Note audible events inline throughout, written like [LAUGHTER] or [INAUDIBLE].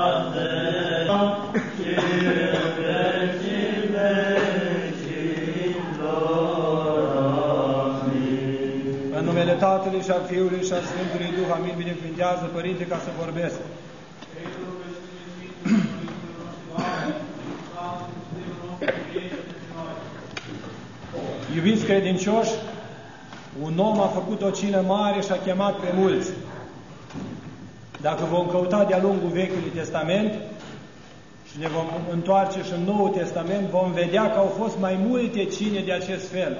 În numele Tatălui și al Fiului și al Sfântului Duh, amin, binecuvintează, Părinte, ca să vorbesc. Iubiți credincioși, un om a făcut o cină mare și a chemat pe mulți. Dacă vom căuta de-a lungul Vechiului Testament și ne vom întoarce și în Noul Testament, vom vedea că au fost mai multe cine de acest fel.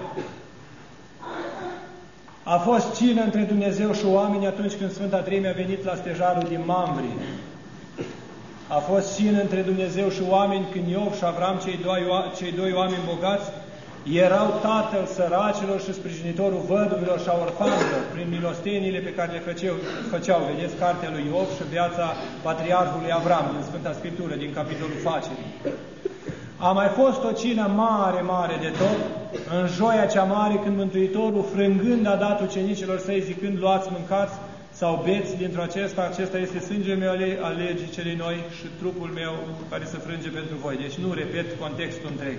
A fost cină între Dumnezeu și oameni atunci când Sfânta Treime a venit la stejarul din Mamri. A fost cină între Dumnezeu și oameni când Iov și Avram, cei doi, cei doi oameni bogați, erau tatăl săracilor și sprijinitorul văduvilor și a orfanilor prin milostenile pe care le făceau, făceau. Vedeți cartea lui Iov și viața patriarhului Avram din Sfânta Scriptură, din capitolul Facerii. A mai fost o cină mare, mare de tot, în joia cea mare, când Mântuitorul, frângând, a dat ucenicilor săi, zicând, luați, mâncați sau beți dintr-o acesta, acesta este sângele meu ale, ale legii celei noi și trupul meu care se frânge pentru voi. Deci nu repet contextul întreg.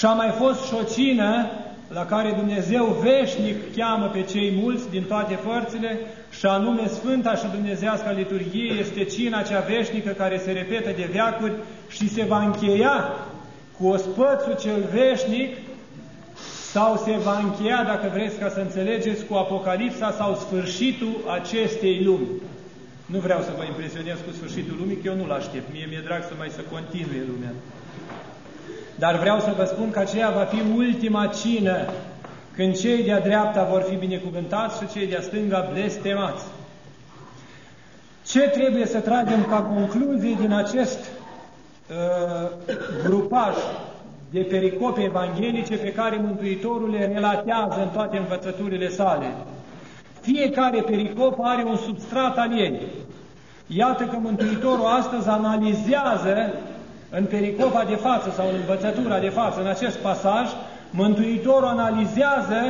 Și a mai fost și o cină la care Dumnezeu veșnic cheamă pe cei mulți din toate părțile și anume Sfânta și Dumnezească Liturghie este cina cea veșnică care se repetă de veacuri și se va încheia cu ospățul cel veșnic sau se va încheia, dacă vreți ca să înțelegeți, cu Apocalipsa sau sfârșitul acestei lumi. Nu vreau să vă impresionez cu sfârșitul lumii, că eu nu-l aștept. Mie mi-e drag să mai să continue lumea. Dar vreau să vă spun că aceea va fi ultima cină, când cei de-a dreapta vor fi binecuvântați și cei de-a stânga blestemați. Ce trebuie să tragem ca concluzie din acest uh, grupaj de pericope evanghelice pe care Mântuitorul le relatează în toate învățăturile sale? Fiecare pericop are un substrat al ei. Iată că Mântuitorul astăzi analizează în pericopa de față sau în învățătura de față, în acest pasaj, Mântuitorul analizează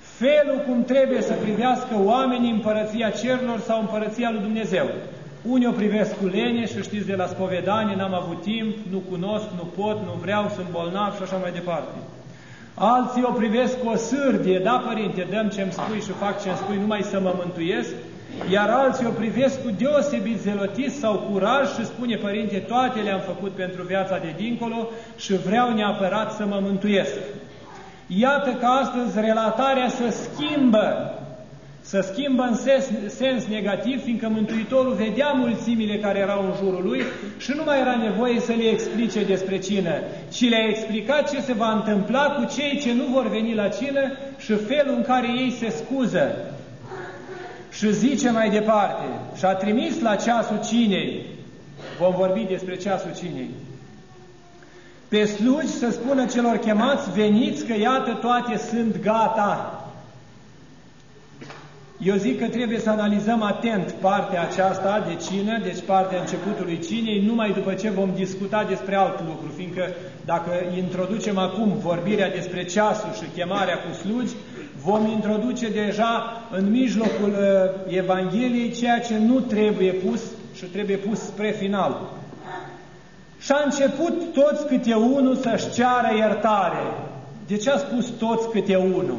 felul cum trebuie să privească oamenii împărăția cerurilor sau împărăția lui Dumnezeu. Unii o privesc cu lene și știți de la spovedanie, n-am avut timp, nu cunosc, nu pot, nu vreau, sunt bolnav și așa mai departe. Alții o privesc cu o sârdie, da, părinte, dăm ce-mi spui și fac ce-mi spui numai să mă mântuiesc, iar alții o privesc cu deosebit zelotis sau curaj și spune, Părinte, toate le-am făcut pentru viața de dincolo și vreau neapărat să mă mântuiesc. Iată că astăzi relatarea se schimbă, se schimbă în sens, sens negativ, fiindcă Mântuitorul vedea mulțimile care erau în jurul lui și nu mai era nevoie să le explice despre cină, ci le-a explicat ce se va întâmpla cu cei ce nu vor veni la cină și felul în care ei se scuză și zice mai departe, și a trimis la ceasul cinei, vom vorbi despre ceasul cinei, pe slugi să spună celor chemați, veniți că iată toate sunt gata. Eu zic că trebuie să analizăm atent partea aceasta de cină, deci partea începutului cinei, numai după ce vom discuta despre alt lucru, fiindcă dacă introducem acum vorbirea despre ceasul și chemarea cu slugi, vom introduce deja în mijlocul uh, Evangheliei ceea ce nu trebuie pus și trebuie pus spre final. Și a început toți câte unul să-și ceară iertare. De ce a spus toți câte unul?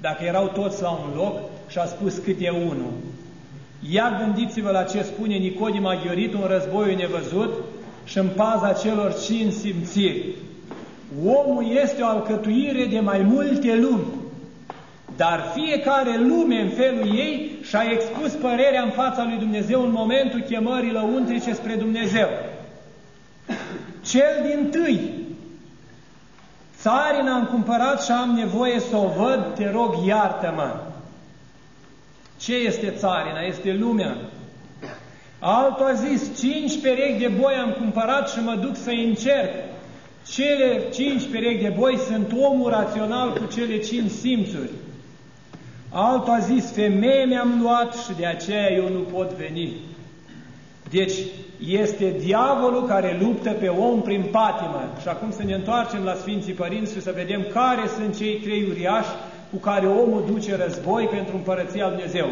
Dacă erau toți la un loc și a spus câte unul. Ia gândiți-vă la ce spune Nicodim Aghiorit, un război nevăzut și în paza celor cinci simțiri. Omul este o alcătuire de mai multe lumi. Dar fiecare lume în felul ei și-a expus părerea în fața lui Dumnezeu în momentul chemării lăuntrice spre Dumnezeu. Cel din tâi, țarina am cumpărat și am nevoie să o văd, te rog, iartă-mă. Ce este țarina? Este lumea. Altul a zis, cinci perechi de boi am cumpărat și mă duc să încerc. Cele cinci perechi de boi sunt omul rațional cu cele cinci simțuri. Altul a zis, femeie mi-am luat și de aceea eu nu pot veni. Deci este diavolul care luptă pe om prin patimă. Și acum să ne întoarcem la Sfinții Părinți și să vedem care sunt cei trei uriași cu care omul duce război pentru împărăția Lui Dumnezeu.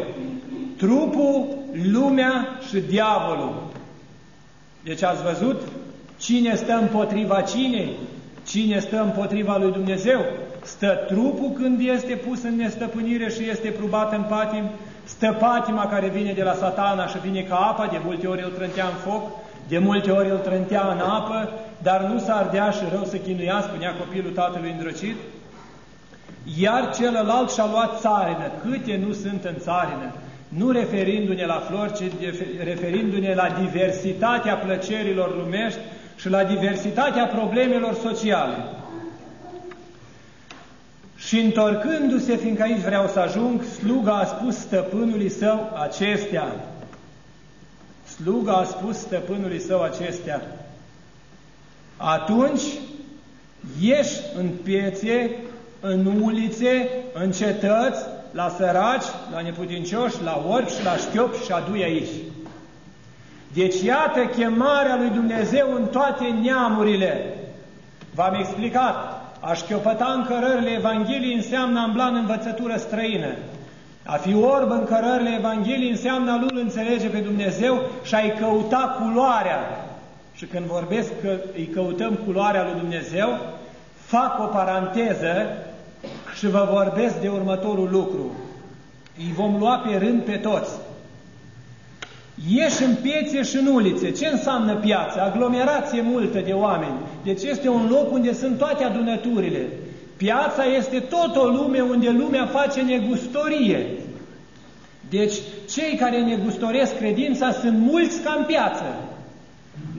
trupul, lumea și diavolul. Deci ați văzut cine stă împotriva cinei? Cine stă împotriva lui Dumnezeu? Stă trupul când este pus în nestăpânire și este probat în patim, stă patima care vine de la satana și vine ca apa, de multe ori îl trântea în foc, de multe ori îl trântea în apă, dar nu s-a ardea și rău să chinuia, spunea copilul tatălui îndrăcit. Iar celălalt și-a luat țarină. Câte nu sunt în țarină? Nu referindu-ne la flori, ci referindu-ne la diversitatea plăcerilor lumești și la diversitatea problemelor sociale. Și întorcându-se, fiindcă aici vreau să ajung, sluga a spus stăpânului său acestea. Sluga a spus stăpânului său acestea. Atunci ieși în piețe, în ulițe, în cetăți, la săraci, la neputincioși, la orbi și la șchiopi și adu aici. Deci iată chemarea lui Dumnezeu în toate neamurile. V-am explicat, a șchiopăta în cărările Evangheliei înseamnă a îmbla în învățătură străină. A fi orb în cărările Evangheliei înseamnă a nu înțelege pe Dumnezeu și a-i căuta culoarea. Și când vorbesc că îi căutăm culoarea lui Dumnezeu, fac o paranteză și vă vorbesc de următorul lucru. Îi vom lua pe rând pe toți. Ieși în piețe și în ulițe. Ce înseamnă piață? Aglomerație multă de oameni. Deci este un loc unde sunt toate adunăturile. Piața este tot o lume unde lumea face negustorie. Deci cei care negustoresc credința sunt mulți ca în piață.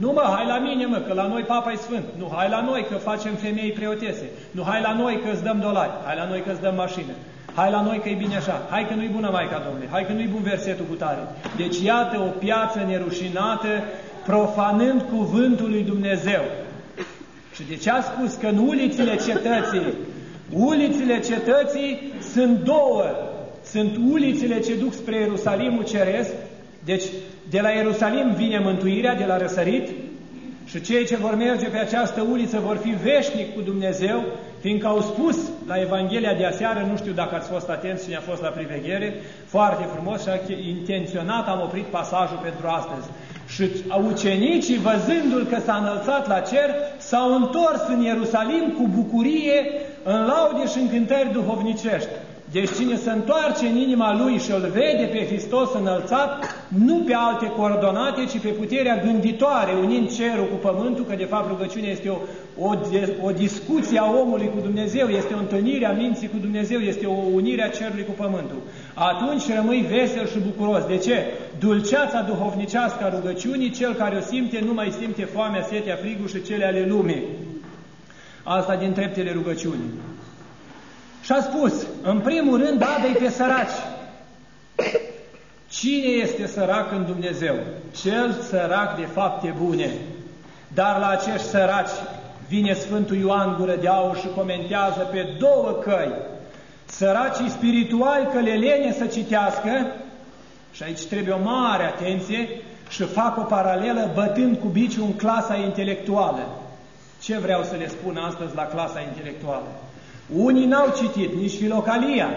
Nu mă, hai la mine mă, că la noi papa e sfânt. Nu, hai la noi că facem femei preotese. Nu, hai la noi că îți dăm dolari. Hai la noi că îți dăm mașină. Hai la noi că e bine așa. Hai că nu-i bună Maica Domnului. Hai că nu-i bun versetul cu tare. Deci iată o piață nerușinată, profanând cuvântul lui Dumnezeu. Și de ce a spus că în ulițile cetății, ulițile cetății sunt două. Sunt ulițele ce duc spre Ierusalimul Ceresc, deci de la Ierusalim vine mântuirea, de la răsărit, și cei ce vor merge pe această uliță vor fi veșnic cu Dumnezeu, fiindcă au spus la Evanghelia de aseară, nu știu dacă ați fost atenți cine a fost la priveghere, foarte frumos și intenționat am oprit pasajul pentru astăzi. Și ucenicii, văzându-l că s-a înălțat la cer, s-au întors în Ierusalim cu bucurie, în laude și în cântări duhovnicești. Deci cine se întoarce în inima lui și îl vede pe Hristos înălțat, nu pe alte coordonate, ci pe puterea gânditoare, unind cerul cu pământul, că de fapt rugăciunea este o, o, o discuție a omului cu Dumnezeu, este o întâlnire a minții cu Dumnezeu, este o unire a cerului cu pământul. Atunci rămâi vesel și bucuros. De ce? Dulceața duhovnicească a rugăciunii, cel care o simte, nu mai simte foamea, setea, frigul și cele ale lumii. Asta din treptele rugăciunii. Și a spus, în primul rând, adă pe săraci. Cine este sărac în Dumnezeu? Cel sărac de fapte bune. Dar la acești săraci vine Sfântul Ioan Gură de Aur și comentează pe două căi. Săracii spirituali că le lene să citească, și aici trebuie o mare atenție, și fac o paralelă bătând cu biciul în clasa intelectuală. Ce vreau să le spun astăzi la clasa intelectuală? Unii n-au citit nici Filocalia,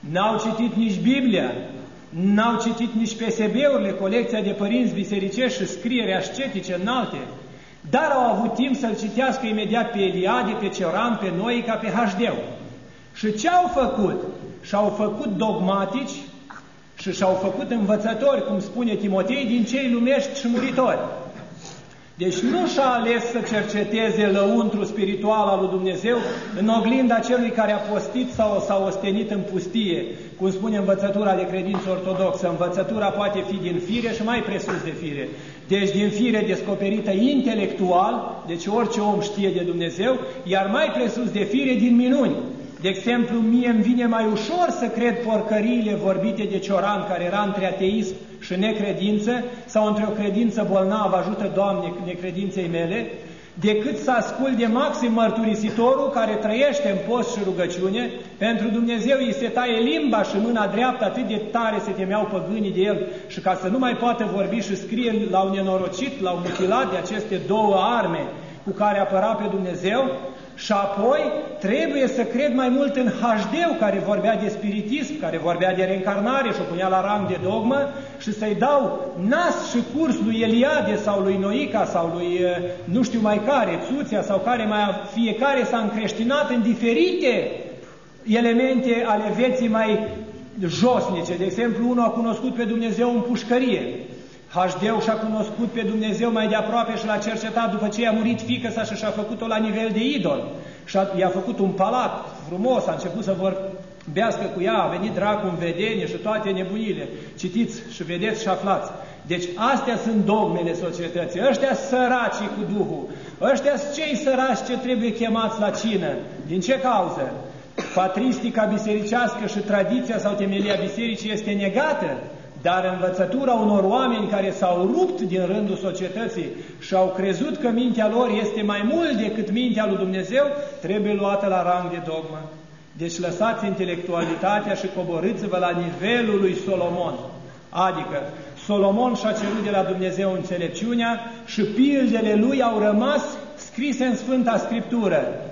n-au citit nici Biblia, n-au citit nici PSB-urile, colecția de părinți bisericești și scriere ascetice înalte, dar au avut timp să-l citească imediat pe Eliade, pe Cioran, pe noi, ca pe hd Și ce au făcut? Și-au făcut dogmatici și și-au făcut învățători, cum spune Timotei, din cei lumești și muritori. Deci nu și-a ales să cerceteze lăuntru spiritual al lui Dumnezeu în oglinda celui care a postit sau s-a ostenit în pustie, cum spune învățătura de credință ortodoxă. Învățătura poate fi din fire și mai presus de fire. Deci din fire descoperită intelectual, deci orice om știe de Dumnezeu, iar mai presus de fire din minuni. De exemplu, mie îmi vine mai ușor să cred porcăriile vorbite de Cioran, care era între ateism și necredință, sau între o credință bolnavă, ajută Doamne necredinței mele, decât să ascult de maxim mărturisitorul care trăiește în post și rugăciune, pentru Dumnezeu îi se taie limba și mâna dreaptă atât de tare se temeau păgânii de el. Și ca să nu mai poată vorbi și scrie la un nenorocit, la un mutilat de aceste două arme cu care apăra pe Dumnezeu, Și apoi trebuie să cred mai mult în hd care vorbea de spiritism, care vorbea de reîncarnare și o punea la rang de dogmă și să-i dau nas și curs lui Eliade sau lui Noica sau lui nu știu mai care, Țuția sau care mai fiecare s-a încreștinat în diferite elemente ale vieții mai josnice. De exemplu, unul a cunoscut pe Dumnezeu în pușcărie, HD și-a cunoscut pe Dumnezeu mai de aproape și l-a cercetat după ce i-a murit fică sa și și-a făcut-o la nivel de idol. Și i-a făcut un palat frumos, a început să vorbească cu ea, a venit dracu în vedenie și toate nebunile. Citiți și vedeți și aflați. Deci astea sunt dogmele societății, ăștia săraci cu Duhul, ăștia cei săraci ce trebuie chemați la cină. Din ce cauză? Patristica bisericească și tradiția sau temelia bisericii este negată dar învățătura unor oameni care s-au rupt din rândul societății și au crezut că mintea lor este mai mult decât mintea lui Dumnezeu, trebuie luată la rang de dogmă. Deci lăsați intelectualitatea și coborâți-vă la nivelul lui Solomon. Adică Solomon și-a cerut de la Dumnezeu înțelepciunea și pildele lui au rămas scrise în Sfânta Scriptură.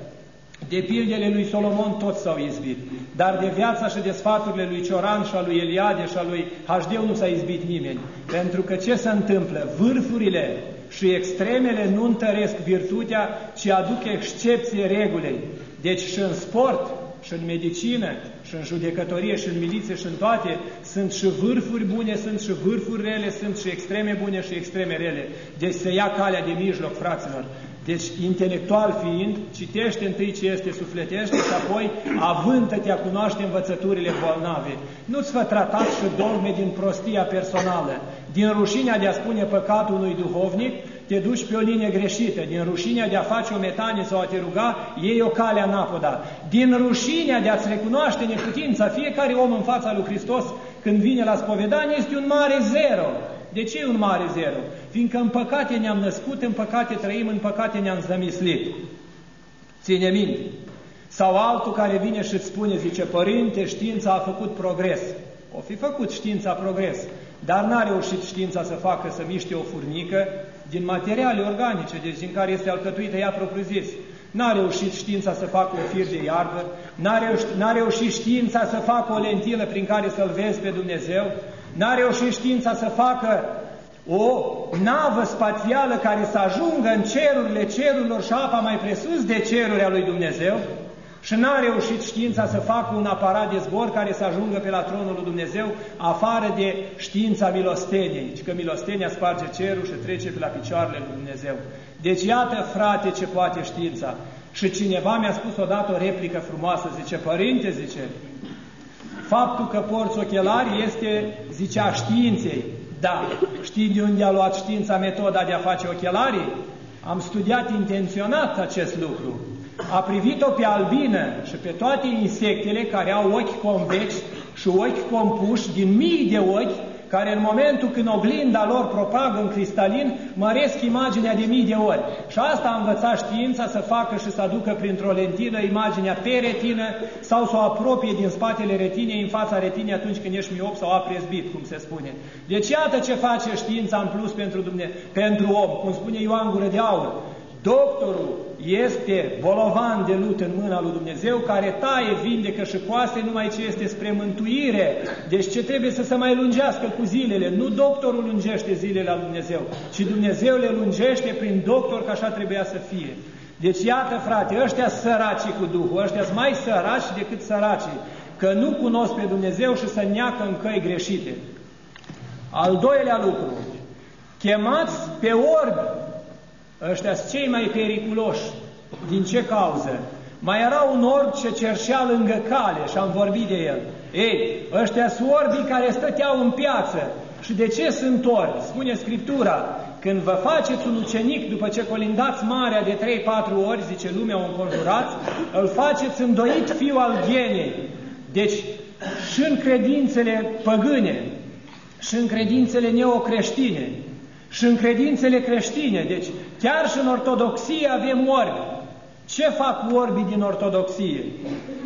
De pildele lui Solomon toți s-au izbit, dar de viața și de sfaturile lui Cioran și a lui Eliade și a lui Hașdeu nu s-a izbit nimeni. Pentru că ce se întâmplă? Vârfurile și extremele nu întăresc virtutea, ci aduc excepție regulei. Deci și în sport, și în medicină, și în judecătorie, și în miliție, și în toate, sunt și vârfuri bune, sunt și vârfuri rele, sunt și extreme bune și extreme rele. Deci se ia calea de mijloc, fraților. Deci, intelectual fiind, citește întâi ce este sufletește și apoi avântă-te a cunoaște învățăturile bolnave. Nu-ți fă tratat și dogme din prostia personală, din rușinea de a spune păcatul unui duhovnic, te duci pe o linie greșită, din rușinea de a face o metanie sau a te ruga, iei o cale anapoda. Din rușinea de a-ți recunoaște neputința, fiecare om în fața lui Hristos, când vine la spovedanie, este un mare zero. De ce e un mare zero? Fiindcă în păcate ne-am născut, în păcate trăim, în păcate ne-am zămislit. Ține minte. Sau altul care vine și îți spune, zice, Părinte, știința a făcut progres. O fi făcut știința progres, dar n-a reușit știința să facă să miște o furnică din materiale organice, deci din care este alcătuită ea propriu-zis. N-a reușit știința să facă un fir de iarbă, n-a reușit, reușit știința să facă o lentilă prin care să-L vezi pe Dumnezeu, n-a reușit știința să facă o navă spațială care să ajungă în cerurile cerurilor și apa mai presus de ceruri a lui Dumnezeu și n-a reușit știința să facă un aparat de zbor care să ajungă pe la tronul lui Dumnezeu afară de știința milosteniei, că milostenia sparge cerul și trece pe la picioarele lui Dumnezeu. Deci iată, frate, ce poate știința. Și cineva mi-a spus odată o replică frumoasă, zice, Părinte, zice, faptul că porți ochelari este, zicea, științei, da, știi de unde a luat știința metoda de a face ochelarii? Am studiat intenționat acest lucru. A privit-o pe albină și pe toate insectele care au ochi convexi și ochi compuși din mii de ochi care în momentul când oglinda lor propagă în cristalin, măresc imaginea de mii de ori. Și asta a învățat știința să facă și să aducă printr-o lentilă imaginea pe retină sau să o apropie din spatele retinei în fața retinei atunci când ești miop sau apresbit, cum se spune. Deci iată ce face știința în plus pentru, Dumne pentru om, cum spune Ioan Gură de Aur. Doctorul este bolovan de lut în mâna lui Dumnezeu, care taie, vindecă și coase numai ce este spre mântuire. Deci ce trebuie să se mai lungească cu zilele? Nu doctorul lungește zilele la Dumnezeu, ci Dumnezeu le lungește prin doctor, că așa trebuia să fie. Deci iată, frate, ăștia săraci cu Duhul, ăștia sunt mai săraci decât săracii, că nu cunosc pe Dumnezeu și să neacă în căi greșite. Al doilea lucru, chemați pe orbi Ăștia sunt cei mai periculoși. Din ce cauză? Mai era un orb ce cerșea lângă cale și am vorbit de el. Ei, ăștia sunt orbii care stăteau în piață. Și de ce sunt orbi? Spune Scriptura, când vă faceți un ucenic după ce colindați marea de 3-4 ori, zice lumea o înconjurați, îl faceți îndoit fiu al ghenei. Deci, și în credințele păgâne, și în credințele neocreștine, și în credințele creștine. Deci, chiar și în ortodoxie avem orbi. Ce fac orbii din ortodoxie?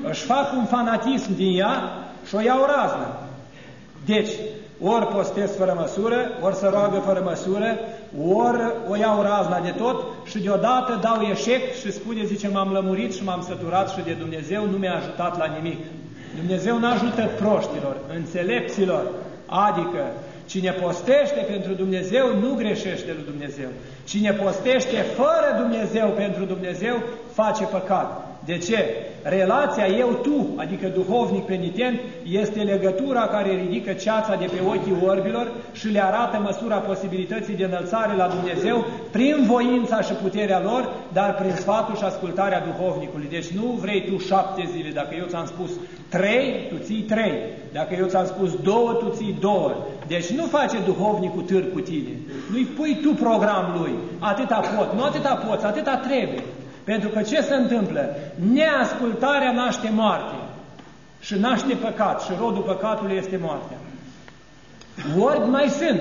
Își fac un fanatism din ea și o iau raznă. Deci, ori postez fără măsură, ori să roagă fără măsură, ori o iau razna de tot și deodată dau eșec și spune, zice, m-am lămurit și m-am săturat și de Dumnezeu nu mi-a ajutat la nimic. Dumnezeu nu ajută proștilor, înțelepților, adică Cine postește pentru Dumnezeu nu greșește lui Dumnezeu. Cine postește fără Dumnezeu pentru Dumnezeu face păcat. De ce? Relația eu-tu, adică duhovnic penitent, este legătura care ridică ceața de pe ochii orbilor și le arată măsura posibilității de înălțare la Dumnezeu prin voința și puterea lor, dar prin sfatul și ascultarea duhovnicului. Deci nu vrei tu șapte zile, dacă eu ți-am spus trei, tu ții trei. Dacă eu ți-am spus două, tu ții două. Deci nu face duhovnicul târg cu tine. Nu-i pui tu program lui. Atâta pot, nu atâta poți, atâta trebuie. Pentru că ce se întâmplă? Neascultarea naște moarte și naște păcat și rodul păcatului este moartea. Ori mai sunt.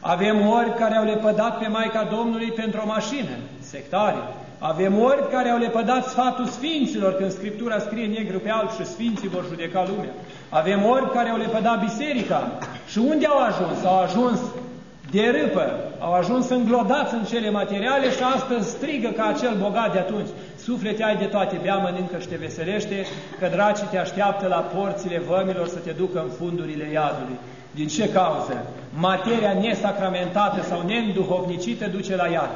Avem ori care au lepădat pe Maica Domnului pentru o mașină, sectare. Avem ori care au lepădat sfatul Sfinților, când Scriptura scrie negru pe alb și Sfinții vor judeca lumea. Avem ori care au lepădat biserica. Și unde au ajuns? Au ajuns de râpă, au ajuns înglodați în cele materiale și astăzi strigă ca acel bogat de atunci. Suflete ai de toate, bea, mănâncă și te veselește, că dracii te așteaptă la porțile vămilor să te ducă în fundurile iadului. Din ce cauză? Materia nesacramentată sau neînduhovnicită duce la iad.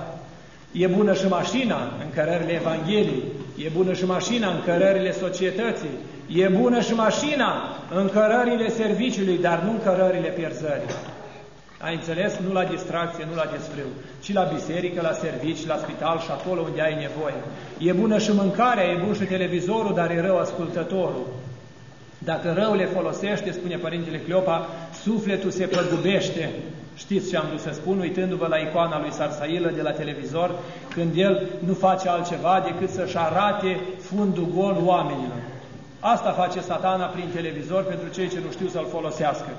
E bună și mașina în cărările Evangheliei, e bună și mașina în cărările societății, e bună și mașina în cărările serviciului, dar nu în cărările pierzării. Ai înțeles? Nu la distracție, nu la desfrâu, ci la biserică, la servici, la spital și acolo unde ai nevoie. E bună și mâncarea, e bun și televizorul, dar e rău ascultătorul. Dacă rău le folosește, spune Părintele Cleopa, sufletul se păgubește. Știți ce am vrut să spun, uitându-vă la icoana lui Sarsailă de la televizor, când el nu face altceva decât să-și arate fundul gol oamenilor. Asta face satana prin televizor pentru cei ce nu știu să-l folosească.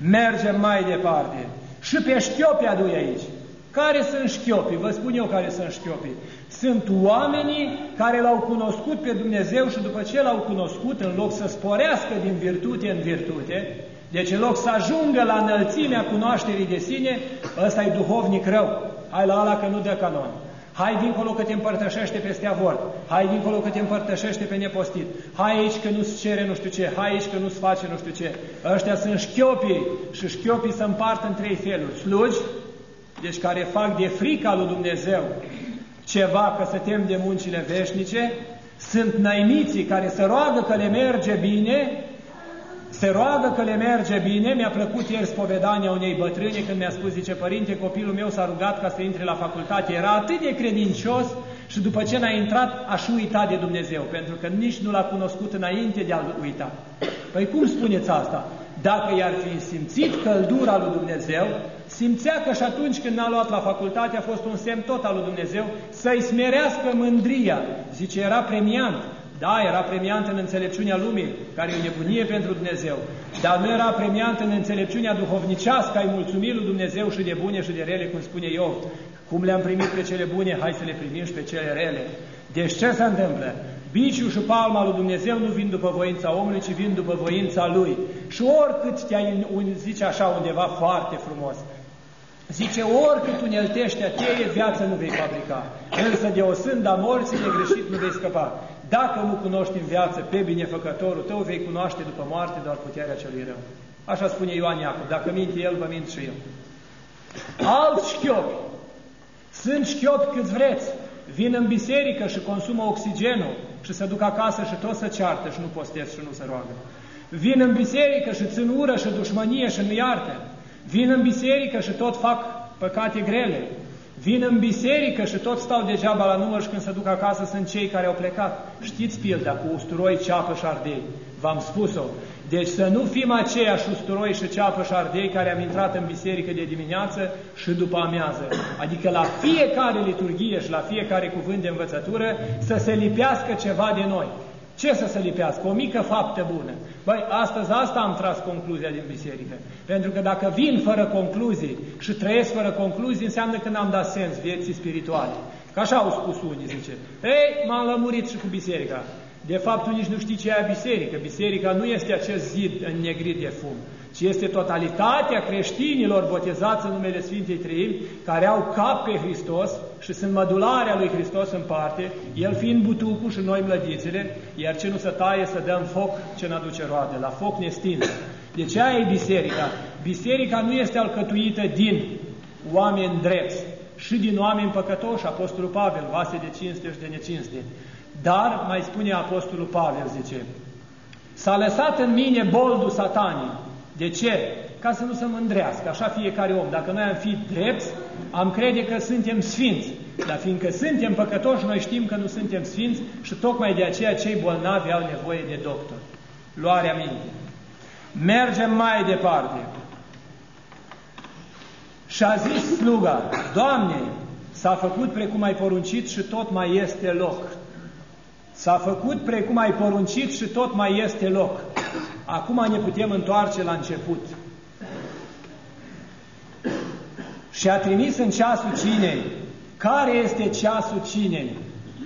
Mergem mai departe. Și pe șchiopi adu aici. Care sunt șchiopii? Vă spun eu care sunt șchiopii. Sunt oamenii care l-au cunoscut pe Dumnezeu și după ce l-au cunoscut, în loc să sporească din virtute în virtute, deci în loc să ajungă la înălțimea cunoașterii de sine, ăsta e duhovnic rău. Hai la ala că nu dă canon. Hai dincolo că te împărtășește peste avort. Hai dincolo că te împărtășește pe nepostit. Hai aici că nu-ți cere nu știu ce. Hai aici că nu-ți face nu știu ce. Ăștia sunt șchiopii și șchiopii se împart în trei feluri. Slugi, deci care fac de frica lui Dumnezeu ceva că să tem de muncile veșnice, sunt naimiții care se roagă că le merge bine se roagă că le merge bine. Mi-a plăcut ieri spovedania unei bătrâni când mi-a spus, zice, părinte, copilul meu s-a rugat ca să intre la facultate. Era atât de credincios și după ce n-a intrat, aș uita de Dumnezeu, pentru că nici nu l-a cunoscut înainte de a-L uita. Păi cum spuneți asta? Dacă i-ar fi simțit căldura lui Dumnezeu, simțea că și atunci când n-a luat la facultate a fost un semn tot al lui Dumnezeu să-i smerească mândria. Zice, era premiant. Da, era premiant în înțelepciunea lumii, care e o nebunie pentru Dumnezeu, dar nu era premiant în înțelepciunea duhovnicească, ai mulțumit lui Dumnezeu și de bune și de rele, cum spune Iov. Cum le-am primit pe cele bune, hai să le primim și pe cele rele. Deci ce se întâmplă? Biciul și palma lui Dumnezeu nu vin după voința omului, ci vin după voința lui. Și oricât te-ai, zice așa undeva foarte frumos, Zice, oricât uneltește teie, viață nu vei fabrica. Însă de o sânda morții negreșit nu vei scăpa. Dacă nu cunoști în viață pe binefăcătorul tău, vei cunoaște după moarte doar puterea celui rău. Așa spune Ioan Iacov. Dacă minte el, vă mint și eu. Alți șchiopi. Sunt șchiopi câți vreți. Vin în biserică și consumă oxigenul și se duc acasă și tot să ceartă și nu postez și nu se roagă. Vin în biserică și țin ură și dușmănie și nu iartă. Vin în biserică și tot fac păcate grele. Vin în biserică și tot stau degeaba la număr și când se duc acasă sunt cei care au plecat. Știți pilda cu usturoi, ceapă și ardei. V-am spus-o. Deci să nu fim aceiași usturoi și ceapă și ardei care am intrat în biserică de dimineață și după amiază. Adică la fiecare liturghie și la fiecare cuvânt de învățătură să se lipească ceva de noi. Ce să se lipească? O mică faptă bună. Băi, astăzi asta am tras concluzia din biserică. Pentru că dacă vin fără concluzii și trăiesc fără concluzii, înseamnă că n-am dat sens vieții spirituale. Că așa au spus unii, zice. Ei, m-am lămurit și cu biserica. De fapt, tu nici nu știi ce e biserică. Biserica nu este acest zid înnegrit de fum, ci este totalitatea creștinilor botezați în numele Sfintei Trăimi, care au cap pe Hristos și sunt mădularea lui Hristos în parte, El fiind butucul și noi mlădițele, iar ce nu se taie să dăm foc ce n-aduce roade, la foc ne stins. De ce e biserica? Biserica nu este alcătuită din oameni drepți și din oameni păcătoși, Apostolul Pavel, vase de cinste și de necinste. Dar, mai spune Apostolul Pavel, zice, s-a lăsat în mine boldul satanii. De ce? Ca să nu se mândrească, așa fiecare om. Dacă noi am fi drepți, am crede că suntem sfinți. Dar fiindcă suntem păcătoși, noi știm că nu suntem sfinți și tocmai de aceea cei bolnavi au nevoie de doctor. Luarea minte. Mergem mai departe. Și a zis sluga, Doamne, s-a făcut precum ai poruncit și tot mai este loc. S-a făcut precum ai poruncit și tot mai este loc. Acum ne putem întoarce la început. Și a trimis în ceasul cinei. Care este ceasul cinei?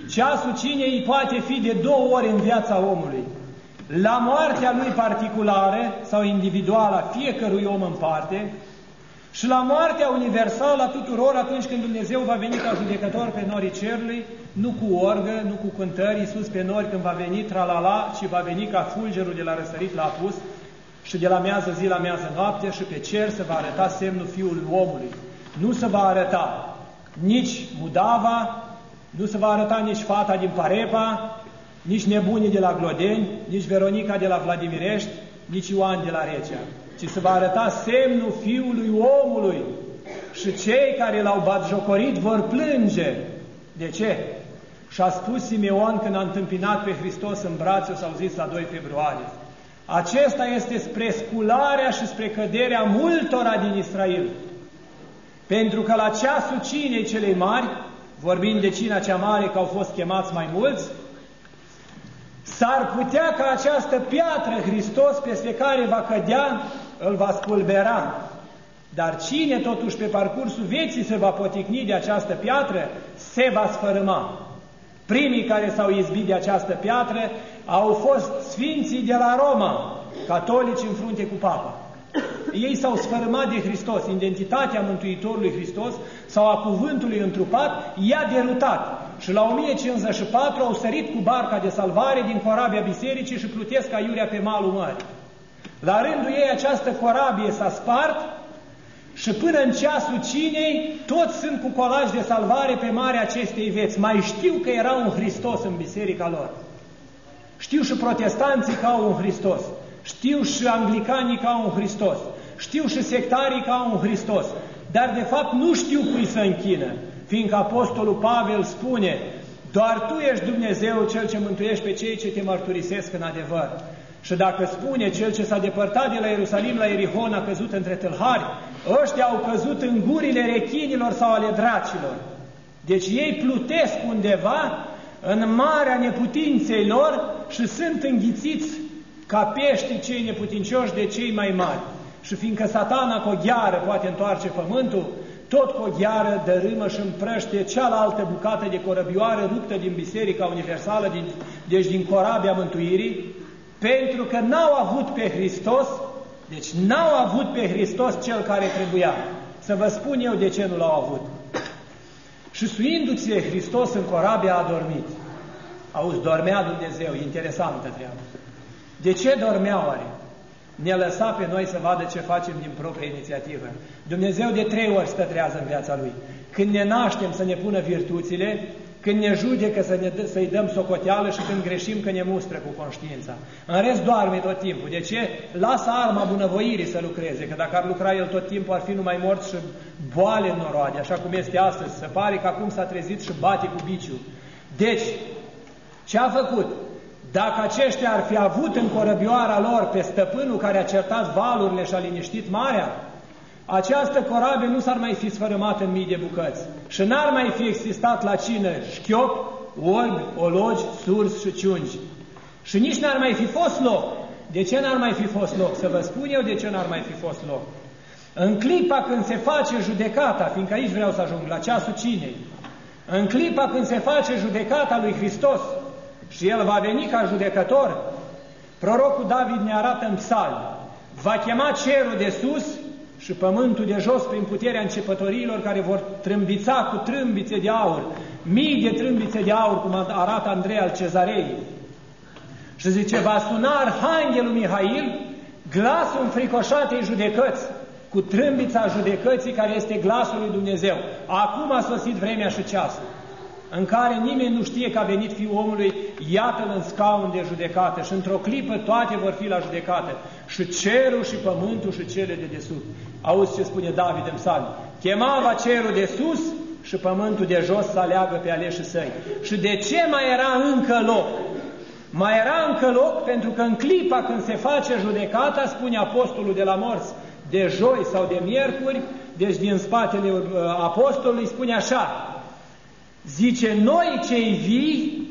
Ceasul cinei poate fi de două ori în viața omului. La moartea lui particulară sau individuală a fiecărui om în parte și la moartea universală a tuturor atunci când Dumnezeu va veni ca judecător pe norii cerului, nu cu orgă, nu cu cântări, sus pe nori când va veni tralala, ci va veni ca fulgerul de la răsărit la apus și de la mează zi la mează noapte și pe cer se va arăta semnul Fiului omului. Nu se va arăta nici Mudava, nu se va arăta nici fata din Parepa, nici nebunii de la Glodeni, nici Veronica de la Vladimirești, nici Ioan de la Recea, ci se va arăta semnul Fiului omului și cei care l-au batjocorit vor plânge. De ce? Și a spus Simeon când a întâmpinat pe Hristos în brațe, s-au zis la 2 februarie. Acesta este spre scularea și spre căderea multora din Israel. Pentru că la ceasul cinei celei mari, vorbind de cina cea mare că au fost chemați mai mulți, s-ar putea ca această piatră Hristos peste care va cădea, îl va spulbera. Dar cine totuși pe parcursul vieții se va poticni de această piatră, se va sfărâma. Primii care s-au izbit de această piatră au fost sfinții de la Roma, catolici în frunte cu papa. Ei s-au sfărâmat de Hristos, identitatea Mântuitorului Hristos sau a cuvântului întrupat, i-a derutat. Și la 1054 au sărit cu barca de salvare din corabia bisericii și plutesc aiurea pe malul mării. La rândul ei această corabie s-a spart și până în ceasul cinei, toți sunt cu colaj de salvare pe marea acestei veți. Mai știu că era un Hristos în biserica lor. Știu și protestanții că au un Hristos. Știu și anglicanii că au un Hristos. Știu și sectarii că au un Hristos. Dar de fapt nu știu cui să închină. Fiindcă Apostolul Pavel spune, doar Tu ești Dumnezeu cel ce mântuiești pe cei ce te mărturisesc în adevăr. Și dacă spune cel ce s-a depărtat de la Ierusalim la Erihon a căzut între tâlhari, ăștia au căzut în gurile rechinilor sau ale dracilor. Deci ei plutesc undeva în marea neputinței lor și sunt înghițiți ca peștii cei neputincioși de cei mai mari. Și fiindcă satana cu o gheară poate întoarce pământul, tot cu o gheară dărâmă și împrăște cealaltă bucată de corăbioară ruptă din Biserica Universală, din, deci din corabia mântuirii, pentru că n-au avut pe Hristos, deci n-au avut pe Hristos cel care trebuia. Să vă spun eu de ce nu l-au avut. Și suindu-ți Hristos în corabia a dormit. Auzi, dormea Dumnezeu, interesantă treabă. De ce dormea oare? Ne lăsa pe noi să vadă ce facem din propria inițiativă. Dumnezeu de trei ori stătrează în viața Lui. Când ne naștem să ne pună virtuțile, când ne judecă să ne, să-i dăm socoteală și când greșim că ne mustră cu conștiința. În rest doarme tot timpul. De ce? Lasă arma bunăvoirii să lucreze, că dacă ar lucra el tot timpul ar fi numai mort și boale noroade, așa cum este astăzi. Se pare că acum s-a trezit și bate cu biciu. Deci, ce a făcut? Dacă aceștia ar fi avut în corăbioara lor pe stăpânul care a certat valurile și a liniștit marea, această corabie nu s-ar mai fi sfărâmat în mii de bucăți și n-ar mai fi existat la cină șchiop, orbi, ologi, surzi și ciungi. Și nici n-ar mai fi fost loc. De ce n-ar mai fi fost loc? Să vă spun eu de ce n-ar mai fi fost loc. În clipa când se face judecata, fiindcă aici vreau să ajung, la ceasul cinei, în clipa când se face judecata lui Hristos și El va veni ca judecător, prorocul David ne arată în psalm Va chema cerul de sus și pământul de jos prin puterea începătorilor care vor trâmbița cu trâmbițe de aur, mii de trâmbițe de aur, cum arată Andrei al Cezarei. Și zice, va suna Arhanghelul Mihail, glasul înfricoșatei judecăți, cu trâmbița judecății care este glasul lui Dumnezeu. Acum a sosit vremea și ceasul în care nimeni nu știe că a venit Fiul omului, iată-l în scaun de judecată și într-o clipă toate vor fi la judecată, și cerul și pământul și cele de desubt. Auzi ce spune David în psalm. Chemava cerul de sus și pământul de jos să aleagă pe aleșii săi. Și de ce mai era încă loc? Mai era încă loc pentru că în clipa când se face judecata, spune apostolul de la morți, de joi sau de miercuri, deci din spatele uh, apostolului, spune așa, Zice, noi cei vii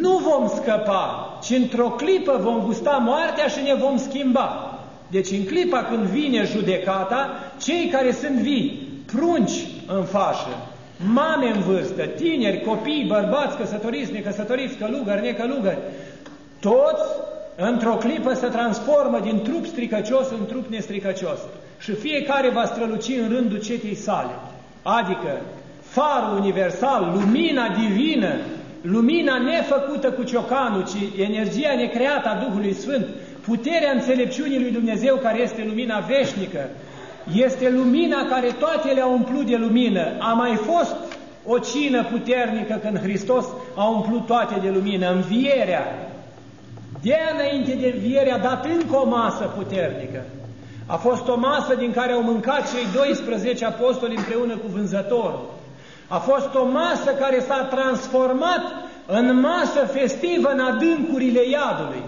nu vom scăpa, ci într-o clipă vom gusta moartea și ne vom schimba. Deci în clipa când vine judecata, cei care sunt vii, prunci în fașă, mame în vârstă, tineri, copii, bărbați, căsătoriți, necăsătoriți, călugări, necălugări, toți într-o clipă se transformă din trup stricăcios în trup nestricăcios. Și fiecare va străluci în rândul cetei sale. Adică farul universal, lumina divină, lumina nefăcută cu ciocanul, ci energia necreată a Duhului Sfânt, puterea înțelepciunii lui Dumnezeu care este lumina veșnică, este lumina care toate le-a umplut de lumină. A mai fost o cină puternică când Hristos a umplut toate de lumină, învierea. De înainte de înviere a dat încă o masă puternică. A fost o masă din care au mâncat cei 12 apostoli împreună cu vânzătorul. A fost o masă care s-a transformat în masă festivă în adâncurile iadului.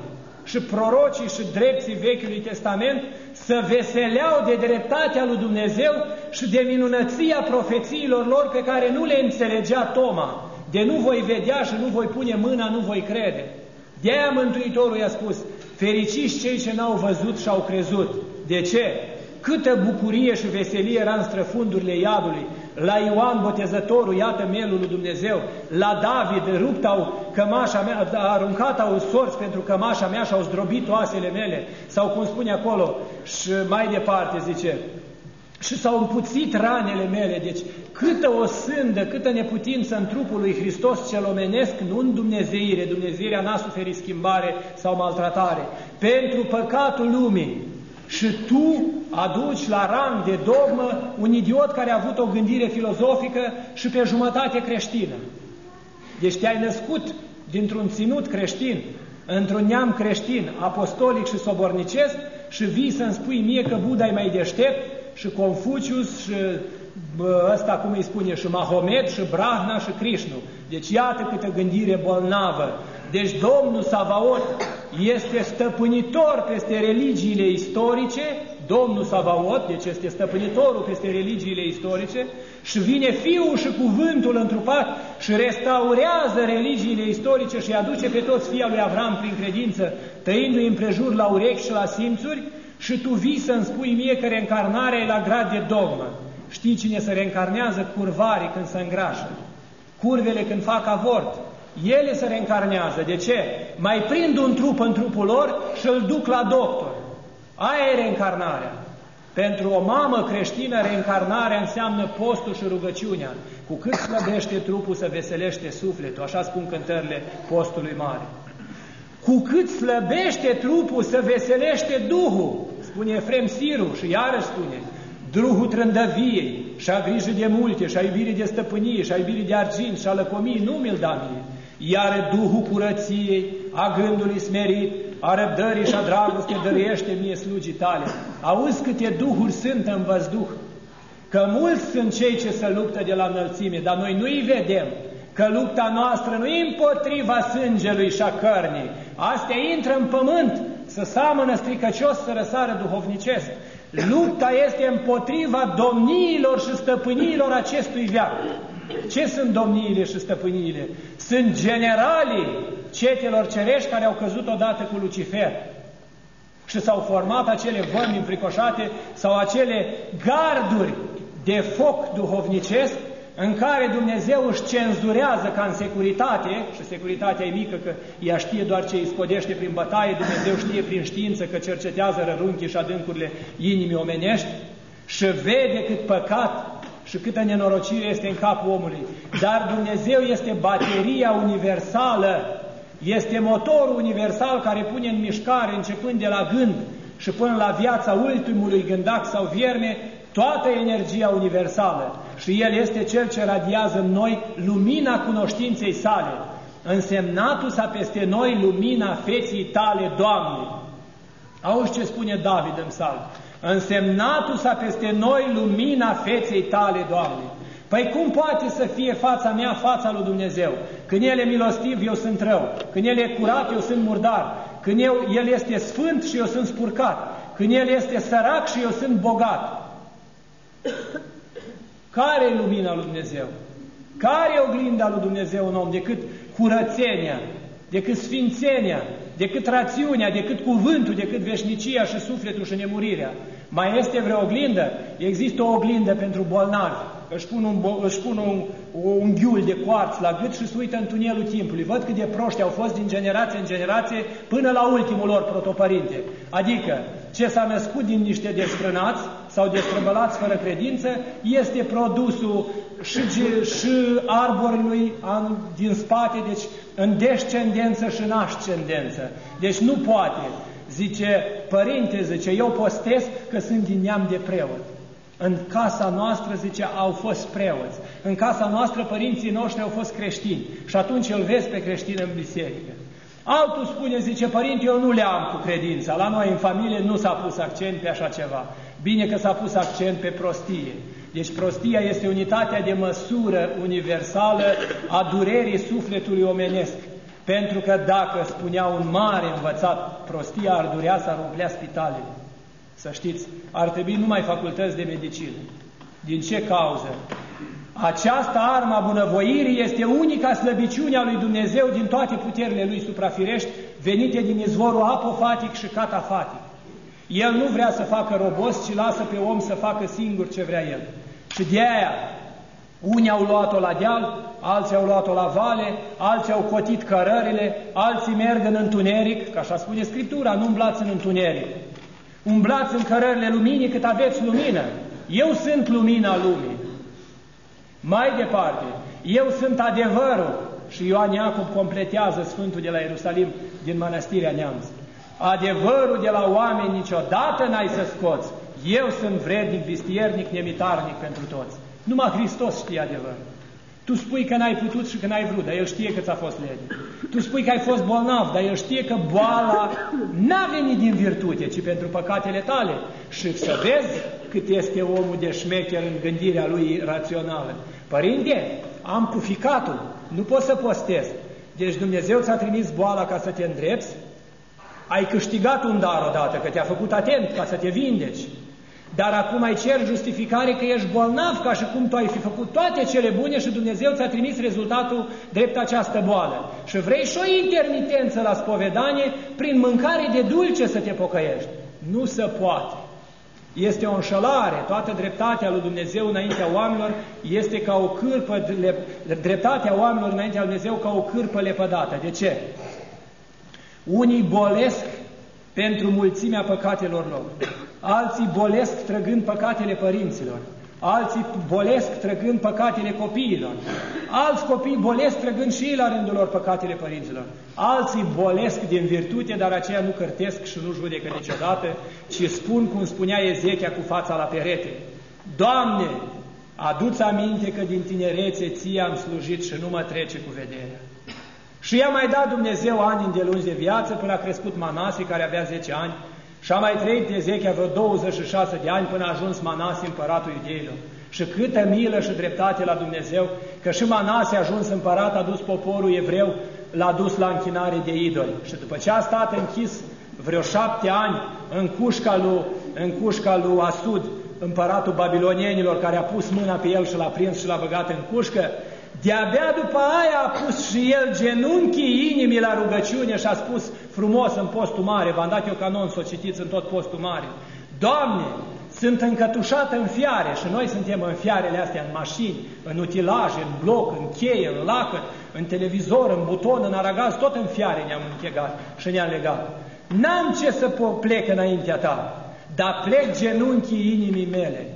Și prorocii și drepții Vechiului Testament să veseleau de dreptatea lui Dumnezeu și de minunăția profețiilor lor pe care nu le înțelegea Toma. De nu voi vedea și nu voi pune mâna, nu voi crede. De aia Mântuitorul i-a spus, fericiți cei ce n-au văzut și au crezut. De ce? Câtă bucurie și veselie era în străfundurile iadului. La Ioan Botezătorul, iată melul lui Dumnezeu. La David, rupt au cămașa mea, aruncat au sorți pentru cămașa mea și au zdrobit oasele mele. Sau cum spune acolo și mai departe zice, și s-au împuțit ranele mele. Deci câtă o sândă, câtă neputință în trupul lui Hristos cel omenesc, nu în Dumnezeire, Dumnezeirea n-a suferit schimbare sau maltratare, pentru păcatul lumii și tu aduci la rang de dogmă un idiot care a avut o gândire filozofică și pe jumătate creștină. Deci te-ai născut dintr-un ținut creștin, într-un neam creștin, apostolic și sobornicesc și vii să-mi spui mie că Buddha e mai deștept și Confucius și ăsta cum îi spune, și Mahomet, și Brahna, și Krishnu. Deci iată câtă gândire bolnavă. Deci Domnul Savaot este stăpânitor peste religiile istorice, Domnul Savaot, deci este stăpânitorul peste religiile istorice, și vine Fiul și Cuvântul întrupat și restaurează religiile istorice și aduce pe toți fia lui Avram prin credință, tăindu-i împrejur la urechi și la simțuri, și tu vii să-mi spui mie că reîncarnarea e la grad de dogmă. Știi cine se reîncarnează? Curvarii când se îngrașă, curvele când fac avort, ele se reîncarnează. De ce? Mai prind un trup în trupul lor și îl duc la doctor. Aia e reîncarnarea. Pentru o mamă creștină, reîncarnarea înseamnă postul și rugăciunea. Cu cât slăbește trupul, să veselește sufletul. Așa spun cântările postului mare. Cu cât slăbește trupul, să veselește Duhul. Spune Efrem Siru și iarăși spune. Druhul trândăviei și-a grijă de multe, și-a iubire de stăpânie, și-a iubire de argint, și-a lăcomii, nu mi-l da mie iar Duhul curăției, a gândului smerit, a răbdării și a dragoste dăruiește mie slugii tale. Auzi câte Duhuri sunt în văzduh, că mulți sunt cei ce se luptă de la înălțime, dar noi nu-i vedem, că lupta noastră nu e împotriva sângelui și a cărnii. Astea intră în pământ, să seamănă stricăcios, să răsară duhovnicesc. Lupta este împotriva domniilor și stăpâniilor acestui veac. Ce sunt domniile și stăpâniile? Sunt generalii cetelor cerești care au căzut odată cu Lucifer și s-au format acele vămi înfricoșate sau acele garduri de foc duhovnicesc în care Dumnezeu își cenzurează ca în securitate, și securitatea e mică că ea știe doar ce îi spodește prin bătaie, Dumnezeu știe prin știință că cercetează rărunchii și adâncurile inimii omenești și vede cât păcat și câtă nenorocire este în capul omului. Dar Dumnezeu este bateria universală, este motorul universal care pune în mișcare, începând de la gând și până la viața ultimului gândac sau vierme, toată energia universală. Și El este Cel ce radiază în noi lumina cunoștinței sale. Însemnatul-s peste noi lumina feții tale, Doamne. Auzi ce spune David în salm. Însemnatul s-a peste noi lumina feței tale, Doamne. Păi cum poate să fie fața mea fața lui Dumnezeu? Când El e milostiv, eu sunt rău. Când El e curat, eu sunt murdar. Când eu, El este sfânt și eu sunt spurcat. Când El este sărac și eu sunt bogat. Care e lumina lui Dumnezeu? Care e oglinda lui Dumnezeu în om decât curățenia, decât sfințenia, decât rațiunea, decât cuvântul, decât veșnicia și sufletul și nemurirea. Mai este vreo oglindă? Există o oglindă pentru bolnavi. Își pun un, își pun un, un ghiul de coarț la gât și se uită în tunelul timpului. Văd cât de proști au fost din generație în generație până la ultimul lor protopărinte. Adică, ce s-a născut din niște desfrânați sau destrăbălați fără credință, este produsul și, și arborului din spate, deci în descendență și în ascendență. Deci nu poate. Zice, părinte, zice, eu postez că sunt din neam de preot. În casa noastră, zice, au fost preoți. În casa noastră, părinții noștri au fost creștini. Și atunci îl vezi pe creștin în biserică. Altul spune, zice, părinte, eu nu le am cu credința. La noi în familie nu s-a pus accent pe așa ceva. Bine că s-a pus accent pe prostie. Deci prostia este unitatea de măsură universală a durerii sufletului omenesc. Pentru că dacă spunea un mare învățat, prostia ar durea să ar umplea spitalele. Să știți, ar trebui numai facultăți de medicină. Din ce cauză? Această armă a bunăvoirii este unica slăbiciune a lui Dumnezeu din toate puterile lui suprafirești, venite din izvorul apofatic și catafatic. El nu vrea să facă robos, ci lasă pe om să facă singur ce vrea el. Și de aia, unii au luat-o la deal, alții au luat-o la vale, alții au cotit cărările, alții merg în întuneric, ca așa spune Scriptura, nu umblați în întuneric. Umblați în cărările luminii cât aveți lumină. Eu sunt lumina lumii. Mai departe, eu sunt adevărul. Și Ioan Iacob completează Sfântul de la Ierusalim din Mănăstirea Neamț. Adevărul de la oameni niciodată n-ai să scoți. Eu sunt vrednic, vistiernic, nemitarnic pentru toți. Numai Hristos știe adevărul. Tu spui că n-ai putut și că n-ai vrut, dar El știe că ți-a fost lege. Tu spui că ai fost bolnav, dar El știe că boala n-a venit din virtute, ci pentru păcatele tale. Și să vezi cât este omul de șmecher în gândirea lui rațională. Părinte, am cuficatul, nu pot să postez. Deci Dumnezeu ți-a trimis boala ca să te îndrepți, ai câștigat un dar odată, că te-a făcut atent ca să te vindeci. Dar acum ai cer justificare că ești bolnav, ca și cum tu ai fi făcut toate cele bune și Dumnezeu ți-a trimis rezultatul drept această boală. Și vrei și o intermitență la spovedanie prin mâncare de dulce să te pocăiești. Nu se poate. Este o înșelare. Toată dreptatea lui Dumnezeu înaintea oamenilor este ca o cârpă, dreptatea oamenilor înaintea lui Dumnezeu ca o cârpă lepădată. De ce? Unii bolesc pentru mulțimea păcatelor lor. Alții bolesc trăgând păcatele părinților. Alții bolesc trăgând păcatele copiilor. Alți copii bolesc trăgând și ei la rândul lor păcatele părinților. Alții bolesc din virtute, dar aceia nu cărtesc și nu judecă niciodată, ci spun cum spunea Ezechia cu fața la perete. Doamne, adu-ți aminte că din tinerețe ție am slujit și nu mă trece cu vederea. Și i-a mai dat Dumnezeu ani îndelungi de viață până a crescut Manase, care avea 10 ani, și a mai trăit Ezechia vreo 26 de ani până a ajuns Manase împăratul iudeilor. Și câtă milă și dreptate la Dumnezeu, că și Manase a ajuns împărat, a dus poporul evreu, l-a dus la închinare de idoli. Și după ce a stat închis vreo șapte ani în cușca lui, în cușca lui Asud, împăratul babilonienilor, care a pus mâna pe el și l-a prins și l-a băgat în cușcă, de-abia după aia a pus și el genunchii inimii la rugăciune și a spus frumos în postul mare, v-am dat eu canon să o citiți în tot postul mare. Doamne, sunt încătușate în fiare și noi suntem în fiarele astea, în mașini, în utilaje, în bloc, în cheie, în lacăt, în televizor, în buton, în aragaz, tot în fiare ne-am închegat și ne-am legat. N-am ce să plec înaintea ta, dar plec genunchii inimii mele.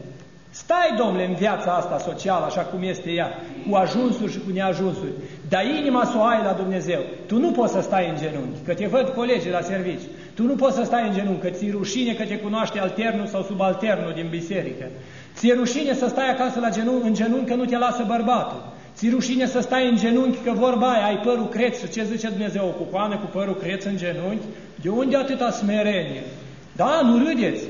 Stai, domnule, în viața asta socială, așa cum este ea, cu ajunsuri și cu neajunsuri, dar inima să o ai la Dumnezeu. Tu nu poți să stai în genunchi, că te văd colegii la servici. Tu nu poți să stai în genunchi, că ți-e rușine că te cunoaște alternul sau subalternul din biserică. Ți-e rușine să stai acasă la genunchi, în genunchi că nu te lasă bărbatul. Ți-e rușine să stai în genunchi că vorba aia, ai părul creț și ce zice Dumnezeu, cu coană cu părul creț în genunchi? De unde atâta smerenie? Da, nu râdeți.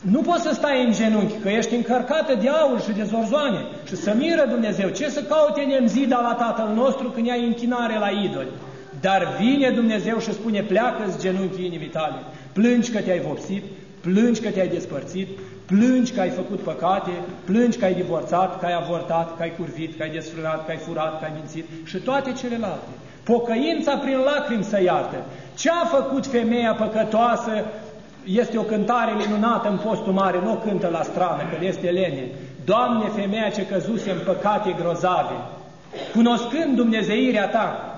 Nu poți să stai în genunchi, că ești încărcată de aur și de zorzoane și să miră Dumnezeu. Ce să caute nemzida la Tatăl nostru când ai închinare la idoli? Dar vine Dumnezeu și spune, pleacă-ți genunchii inimii tale. Plângi că te-ai vopsit, plângi că te-ai despărțit, plângi că ai făcut păcate, plângi că ai divorțat, că ai avortat, că ai curvit, că ai desfrânat, că ai furat, că ai mințit și toate celelalte. Pocăința prin lacrimi să iartă. Ce a făcut femeia păcătoasă este o cântare minunată în postul mare, nu o cântă la strană, că este lene. Doamne, femeia ce căzuse în păcate grozave, cunoscând Dumnezeirea Ta,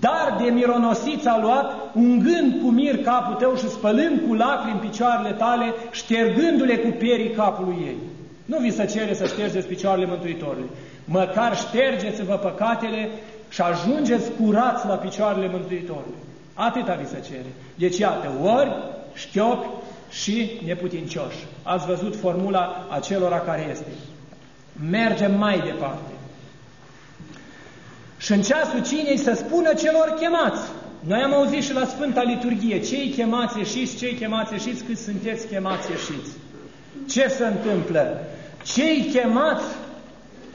dar de mironosiț a luat, ungând cu mir capul tău și spălând cu lacrimi picioarele tale, ștergându-le cu perii capului ei. Nu vi se cere să ștergeți picioarele Mântuitorului. Măcar ștergeți-vă păcatele și ajungeți curați la picioarele Mântuitorului. Atâta vi se cere. Deci, iată, ori, șchiopi și neputincioși. Ați văzut formula acelora care este. Mergem mai departe. Și în ceasul cinei să spună celor chemați. Noi am auzit și la Sfânta Liturghie, cei chemați ieșiți, cei chemați ieșiți, cât sunteți chemați ieșiți. Ce se întâmplă? Cei chemați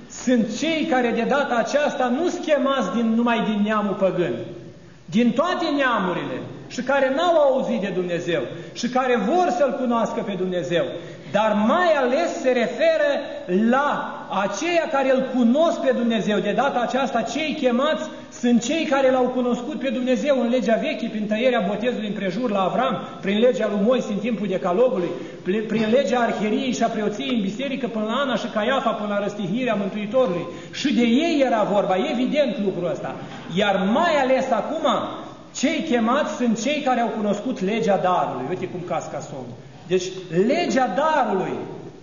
sunt cei care de data aceasta nu sunt chemați din, numai din neamul păgân, din toate neamurile și care n-au auzit de Dumnezeu și care vor să-L cunoască pe Dumnezeu, dar mai ales se referă la aceia care îl cunosc pe Dumnezeu. De data aceasta, cei chemați sunt cei care l-au cunoscut pe Dumnezeu în legea veche, prin tăierea botezului împrejur la Avram, prin legea lui Moise în timpul decalogului, prin legea arheriei și a preoției în biserică până la Ana și Caiafa până la răstihnirea Mântuitorului. Și de ei era vorba, evident lucrul ăsta. Iar mai ales acum, cei chemați sunt cei care au cunoscut legea darului. Uite cum casca somn. Deci, legea darului,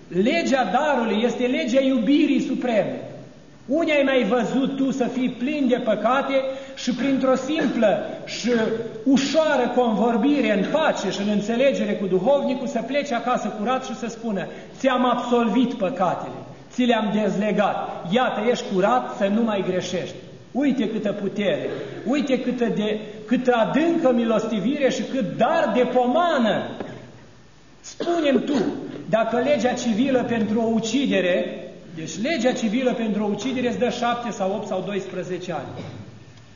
legea darului este legea iubirii supreme. Unde ai mai văzut tu să fii plin de păcate și printr-o simplă și ușoară convorbire în pace și în înțelegere cu duhovnicul să plece acasă curat și să spună ți-am absolvit păcatele, ți le-am dezlegat, iată, ești curat să nu mai greșești. Uite câtă putere, uite câtă, de, câtă adâncă milostivire și cât dar de pomană. Spunem tu, dacă legea civilă pentru o ucidere deci legea civilă pentru o ucidere îți dă 7 sau 8 sau 12 ani.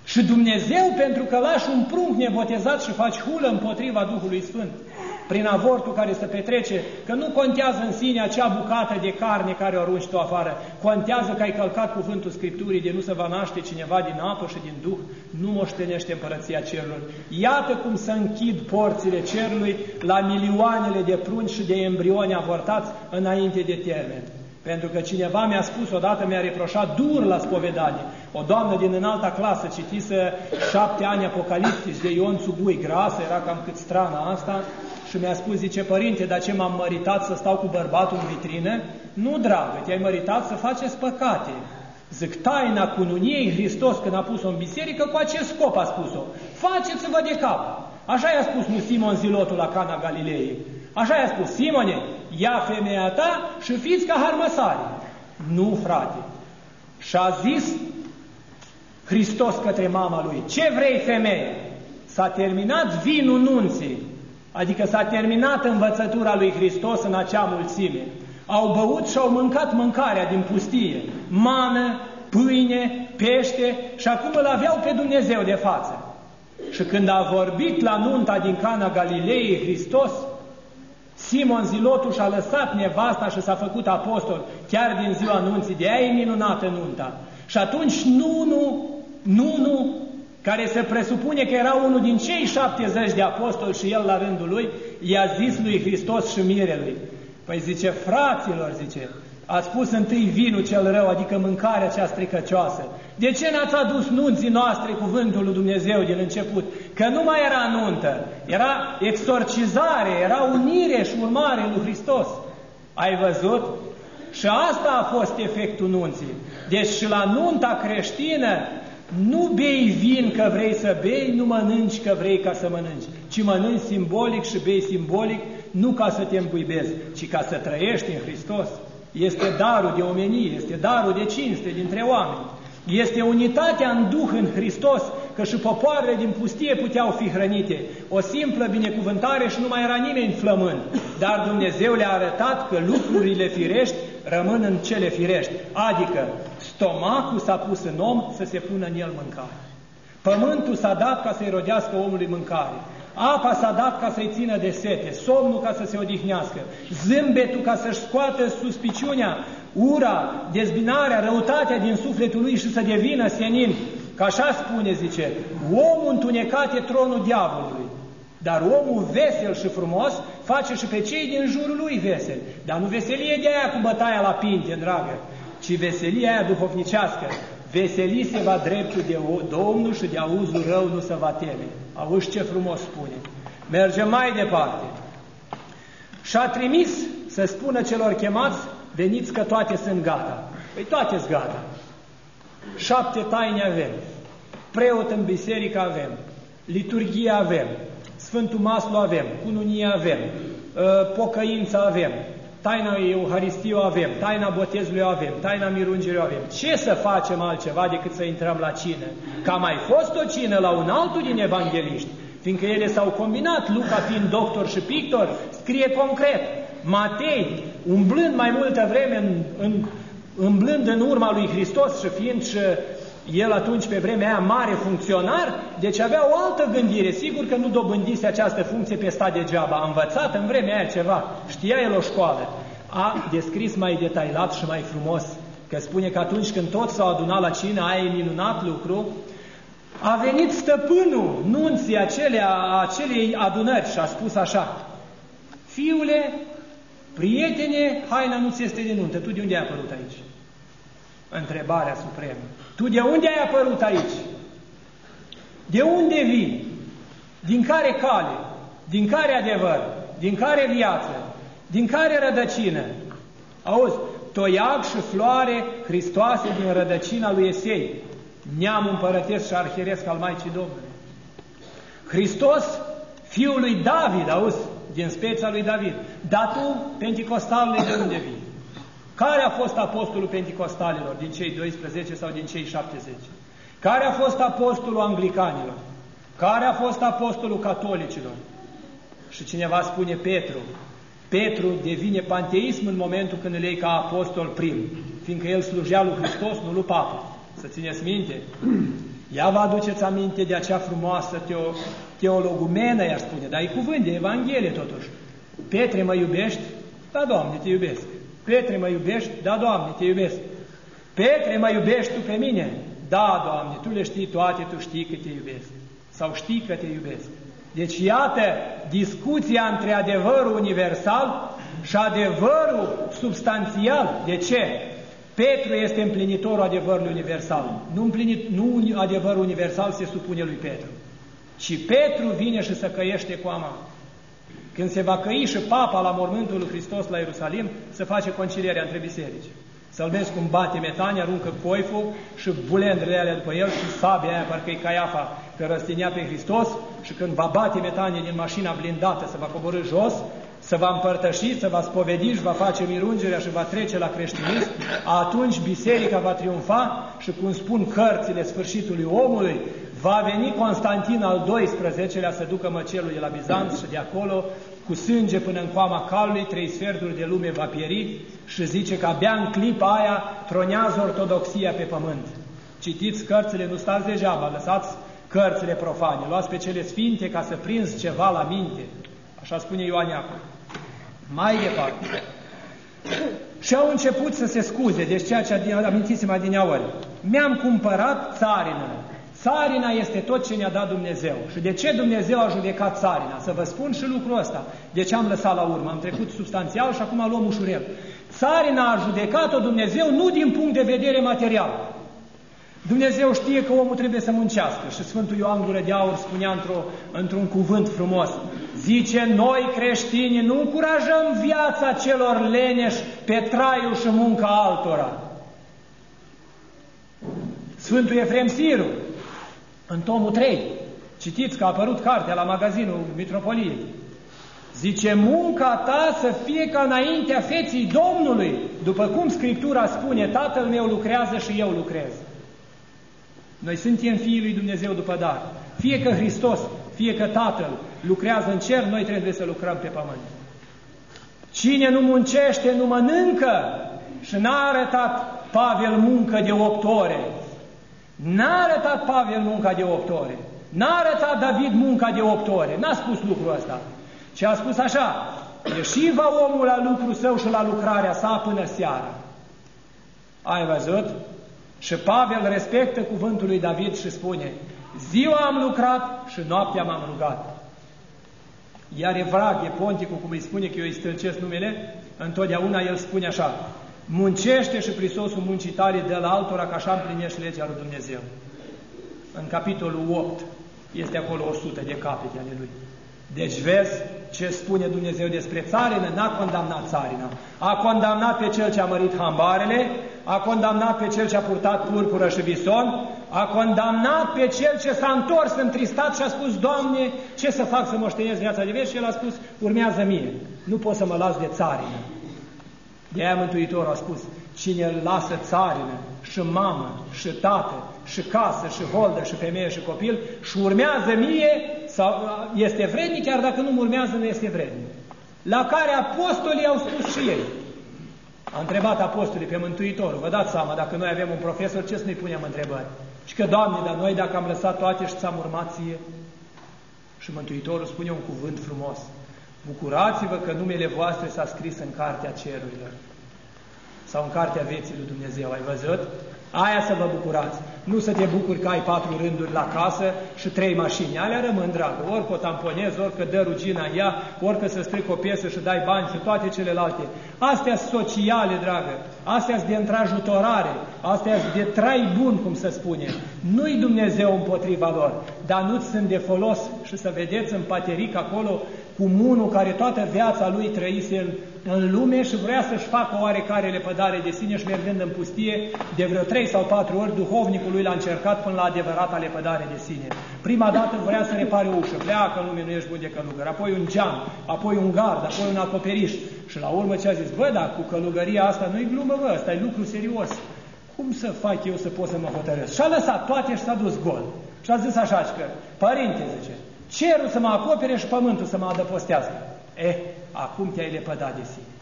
Și Dumnezeu, pentru că lași un prunc nebotezat și faci hulă împotriva Duhului Sfânt, prin avortul care se petrece, că nu contează în sine acea bucată de carne care o arunci tu afară, contează că ai călcat cuvântul Scripturii de nu se va naște cineva din apă și din Duh, nu moștenește împărăția cerurilor. Iată cum să închid porțile cerului la milioanele de prunci și de embrioni avortați înainte de termen. Pentru că cineva mi-a spus odată, mi-a reproșat dur la spovedanie. O doamnă din înalta clasă citise șapte ani Apocalipsis de Ion Țugui, grasă, era cam cât strana asta, și mi-a spus, zice, părinte, dar ce m-am măritat să stau cu bărbatul în vitrină? Nu, dragă, te-ai măritat să faceți păcate. Zic, taina cununiei Hristos când a pus-o în biserică, cu acest scop a spus-o. Faceți-vă de cap. Așa i-a spus nu Simon Zilotul la Cana Galilei. Așa i-a spus, Simone, ia femeia ta și fiți ca harmăsari. Nu, frate. Și a zis Hristos către mama lui, ce vrei femeie? S-a terminat vinul nunții, adică s-a terminat învățătura lui Hristos în acea mulțime. Au băut și au mâncat mâncarea din pustie, mană, pâine, pește și acum îl aveau pe Dumnezeu de față. Și când a vorbit la nunta din Cana Galilei Hristos, Simon Zilotul și-a lăsat nevasta și s-a făcut apostol chiar din ziua anunții, de aia e minunată nunta. Și atunci nu, nu, nu, nu, care se presupune că era unul din cei 70 de apostoli și el la rândul lui, i-a zis lui Hristos și mirelui. Păi zice, fraților, zice, a spus întâi vinul cel rău, adică mâncarea cea stricăcioasă. De ce n-ați adus nunții noastre cuvântul lui Dumnezeu din început? Că nu mai era nuntă, era exorcizare, era unire și urmare lui Hristos. Ai văzut? Și asta a fost efectul nunții. Deci și la nunta creștină nu bei vin că vrei să bei, nu mănânci că vrei ca să mănânci, ci mănânci simbolic și bei simbolic, nu ca să te îmbuibezi, ci ca să trăiești în Hristos. Este darul de omenie, este darul de cinste dintre oameni. Este unitatea în Duh în Hristos, că și popoarele din pustie puteau fi hrănite. O simplă binecuvântare și nu mai era nimeni flămând. Dar Dumnezeu le-a arătat că lucrurile firești rămân în cele firești. Adică stomacul s-a pus în om să se pună în el mâncare. Pământul s-a dat ca să-i rodească omului mâncare. Apa s-a dat ca să-i țină de sete, somnul ca să se odihnească, zâmbetul ca să-și scoată suspiciunea, ura, dezbinarea, răutatea din sufletul lui și să devină senin. Ca așa spune, zice, omul întunecat e tronul diavolului. Dar omul vesel și frumos face și pe cei din jurul lui vesel. Dar nu veselie de aia cu bătaia la pinte, dragă, ci veselia aia duhovnicească. Veselii se va dreptul de Domnul și de auzul rău nu se va teme. Auzi ce frumos spune. Mergem mai departe. Și a trimis să spună celor chemați, veniți că toate sunt gata. Păi toate sunt gata. Șapte taine avem. Preot în biserică avem. Liturghie avem. Sfântul Maslu avem. Cununie avem. Ă, pocăință avem taina Euharistiei o avem, taina botezului o avem, taina mirungirii o avem. Ce să facem altceva decât să intrăm la cină? Că a mai fost o cină la un altul din evangeliști, fiindcă ele s-au combinat, Luca fiind doctor și pictor, scrie concret. Matei, umblând mai multă vreme, în, în, umblând în urma lui Hristos și fiind și el atunci, pe vremea aia, mare funcționar, deci avea o altă gândire. Sigur că nu dobândise această funcție pe stat degeaba. A învățat în vremea aia ceva. Știa el o școală. A descris mai detailat și mai frumos. Că spune că atunci când toți s-au adunat la cină, aia e minunat lucru, a venit stăpânul nunții acelea, acelei adunări și a spus așa, Fiule, prietene, haina nu ți este de nuntă, tu de unde ai apărut aici? Întrebarea supremă. Tu de unde ai apărut aici? De unde vii? Din care cale? Din care adevăr? Din care viață? Din care rădăcină? Auzi, toiag și floare Hristoase din rădăcina lui Esei, neam împărătesc și arhieresc al Maicii Domnului. Hristos, fiul lui David, auzi, din speța lui David. Dar tu, Pentecostalule, de unde vii? Care a fost apostolul Pentecostalilor din cei 12 sau din cei 70? Care a fost apostolul anglicanilor? Care a fost apostolul catolicilor? Și cineva spune Petru. Petru devine panteism în momentul când îl iei ca apostol prim, fiindcă el slujea lui Hristos, nu lui Papa. Să țineți minte? Ia vă aduceți aminte de acea frumoasă teo, teologumenă, i-aș spune, dar e cuvânt de Evanghelie totuși. Petre, mă iubești? Da, Doamne, te iubesc. Petre, mă iubești? Da, Doamne, te iubesc. Petre, mă iubești tu pe mine? Da, Doamne, Tu le știi toate, Tu știi că te iubesc. Sau știi că te iubesc. Deci iată discuția între adevărul universal și adevărul substanțial. De ce? Petru este împlinitorul adevărului universal. Nu, împlinit, nu adevărul universal se supune lui Petru. Și Petru vine și se căiește cu ama. Când se va căi și papa la mormântul lui Hristos la Ierusalim, să face concilierea între biserici. Să-l vezi cum bate metania, aruncă coiful și bulendrele alea după el și sabia aia, parcă e caiafa, că răstinea pe Hristos și când va bate metanie din mașina blindată, să va coborâ jos, să va împărtăși, să va spovedi și va face mirungerea și va trece la creștinism, atunci biserica va triumfa și, cum spun cărțile sfârșitului omului, Va veni Constantin al XII-lea să ducă măcelul de la Bizanț și de acolo, cu sânge până în coama calului, trei sferturi de lume va pieri și zice că abia în clipa aia tronează ortodoxia pe pământ. Citiți cărțile, nu stați degeaba, lăsați cărțile profane, luați pe cele sfinte ca să prinzi ceva la minte. Așa spune Ioan Iacov. Mai departe. Și au început să se scuze, deci ceea ce amintiți mai din Mi-am cumpărat țarină, Țarina este tot ce ne-a dat Dumnezeu. Și de ce Dumnezeu a judecat țarina? Să vă spun și lucrul ăsta. De ce am lăsat la urmă? Am trecut substanțial și acum luăm ușurel. Țarina a judecat-o Dumnezeu nu din punct de vedere material. Dumnezeu știe că omul trebuie să muncească și Sfântul Ioan Gură de Aur spunea într-un într cuvânt frumos, zice, noi creștini nu încurajăm viața celor leneși pe traiul și munca altora. Sfântul Efrem Siru, în tomul 3, citiți că a apărut cartea la magazinul Mitropoliei, Zice, munca ta să fie ca înaintea feții Domnului, după cum Scriptura spune, Tatăl meu lucrează și eu lucrez. Noi suntem fiii lui Dumnezeu după dar. Fie că Hristos, fie că Tatăl lucrează în cer, noi trebuie să lucrăm pe pământ. Cine nu muncește, nu mănâncă. Și n-a arătat Pavel muncă de opt ore. N-a arătat Pavel munca de opt ore. N-a arătat David munca de opt ore. N-a spus lucrul ăsta. Ci a spus așa, ieși va omul la lucru său și la lucrarea sa până seara. Ai văzut? Și Pavel respectă cuvântul lui David și spune, ziua am lucrat și noaptea m-am rugat. Iar Evrag, e ponticul, cum îi spune că eu îi stâlcesc numele, întotdeauna el spune așa, muncește și prisosul muncii tale de la altora, ca așa împlinești legea lui Dumnezeu. În capitolul 8 este acolo 100 de capete ale lui. Deci vezi ce spune Dumnezeu despre țarină, n-a condamnat țarina. A condamnat pe cel ce a mărit hambarele, a condamnat pe cel ce a purtat purpură și bison, a condamnat pe cel ce s-a întors întristat și a spus, Doamne, ce să fac să moștenesc viața de veci? Și el a spus, urmează mie, nu pot să mă las de țarină. De aia Mântuitorul a spus, cine îl lasă țarină și mamă și tată și casă și holdă și femeie și copil și urmează mie, sau este vrednic, chiar dacă nu urmează, nu este vrednic. La care apostolii au spus și ei. A întrebat apostolii pe Mântuitorul, vă dați seama, dacă noi avem un profesor, ce să nu-i punem întrebări? Și că, Doamne, dar noi dacă am lăsat toate și ți-am urmat ție? Și Mântuitorul spune un cuvânt frumos. Bucurați-vă că numele voastre s-a scris în cartea cerurilor sau în cartea vieții lui Dumnezeu. Ai văzut? Aia să vă bucurați. Nu să te bucuri că ai patru rânduri la casă și trei mașini. Alea rămân, dragă. Ori o tamponezi, ori că dă rugina în ea, ori că să stric o piesă și dai bani și toate celelalte. Astea sociale, dragă. Astea de întrajutorare. Astea de trai bun, cum se spune. Nu-i Dumnezeu împotriva lor, dar nu sunt de folos. Și să vedeți în pateric acolo cumunul care toată viața lui trăise în, în lume și vrea să-și facă oarecare lepădare de sine și mergând în pustie, de vreo trei sau patru ori, duhovnicul lui l-a încercat până la adevărata lepădare de sine. Prima dată vrea să repare o ușă, pleacă în lume, nu ești bun de călugări, apoi un geam, apoi un gard, apoi un acoperiș. Și la urmă ce a zis? Bă, dar cu călugăria asta nu-i glumă, bă, asta e lucru serios. Cum să fac eu să pot să mă hotărăsc? Și a lăsat toate și s-a dus gol. Și a zis așa că, părinte, zice, cerul să mă acopere și pământul să mă adăpostească. Eh, acum te-ai lepădat de sine.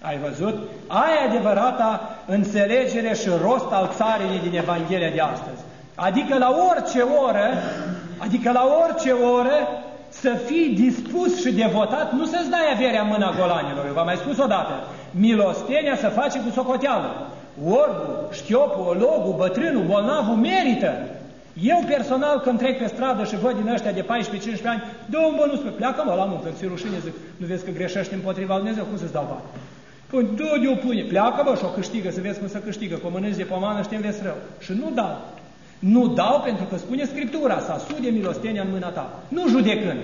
Ai văzut? Aia e adevărata înțelegere și rost al țarii din Evanghelia de astăzi. Adică la orice oră, adică la orice oră, să fii dispus și devotat, nu să-ți dai averea în mâna golanilor. Eu v-am mai spus odată, milostenia să face cu socoteală. Orbul, șchiopul, ologul, bătrânul, bolnavul merită. Eu personal când trec pe stradă și văd din ăștia de 14-15 ani, dă un bonus pe pleacă mă la muncă, ți rușine, zic, nu vezi că greșești împotriva lui Dumnezeu, cum să-ți dau bani? Păi, dă de o pâine, pleacă bă și o câștigă, să vezi cum să câștigă, că mănânci de pomană și te înveți rău. Și nu dau. Nu dau pentru că spune Scriptura, să asude milostenia în mâna ta. Nu judecând,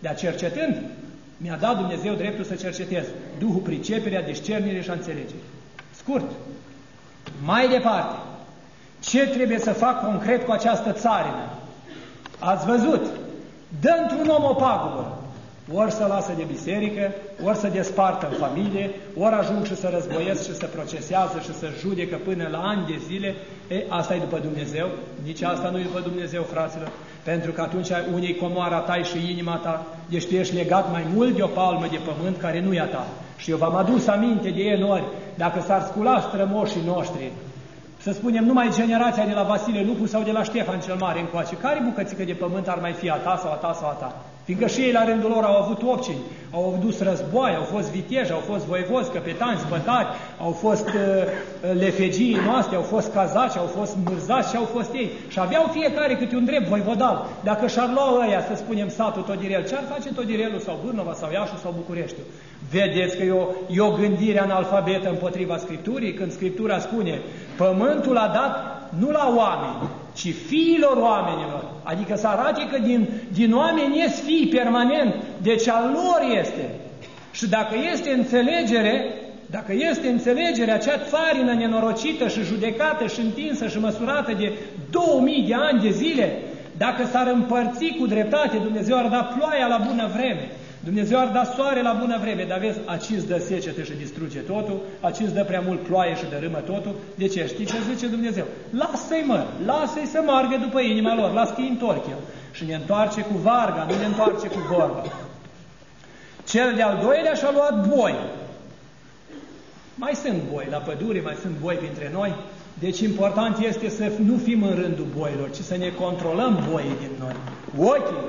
dar cercetând, mi-a dat Dumnezeu dreptul să cercetez. Duhul priceperea, discernirii și a înțelege. Scurt. Mai departe. Ce trebuie să fac concret cu această țarină? Ați văzut? Dă într-un om o pagubă. Ori să lasă de biserică, ori să despartă în familie, ori ajung și să războiesc și să procesează și să judecă până la ani de zile. E, asta e după Dumnezeu. Nici asta nu e după Dumnezeu, fraților. Pentru că atunci unii comoara ta și inima ta, deci tu ești legat mai mult de o palmă de pământ care nu e a ta. Și eu v-am adus aminte de ei ori, dacă s-ar scula strămoșii noștri, să spunem numai generația de la Vasile Lupu sau de la Ștefan cel Mare încoace, care bucățică de pământ ar mai fi a ta sau a ta sau a ta? Fiindcă și ei la rândul lor au avut opcini, au dus război, au fost viteji, au fost voivozi, căpetanți, spătari, au fost uh, uh, lefegii noastre, au fost cazaci, au fost mârzați și au fost ei. Și aveau fiecare câte un drept voivodal. Dacă și-ar lua ăia, să spunem, satul Todirel, ce ar face Todirelul sau Bârnova sau Iașu sau Bucureștiul? Vedeți că e o, e o gândire analfabetă împotriva Scripturii, când Scriptura spune, pământul a dat nu la oameni, ci fiilor oamenilor. Adică să arate că din, din oameni ies fii permanent, deci al lor este. Și dacă este înțelegere, dacă este înțelegere, acea țarină nenorocită și judecată și întinsă și măsurată de 2000 de ani de zile, dacă s-ar împărți cu dreptate, Dumnezeu ar da ploaia la bună vreme. Dumnezeu ar da soare la bună vreme, dar vezi, aci îți dă secetă și distruge totul, aci îți dă prea mult ploaie și dărâmă totul. De ce? Știi ce zice Dumnezeu? Lasă-i mă, lasă-i să margă după inima lor, lasă-i întorc el. Și ne întoarce cu varga, nu ne întoarce cu vorba. Cel de-al doilea și-a luat boi. Mai sunt boi la pădure, mai sunt boi printre noi, deci important este să nu fim în rândul boilor, ci să ne controlăm boii din noi. Ochii,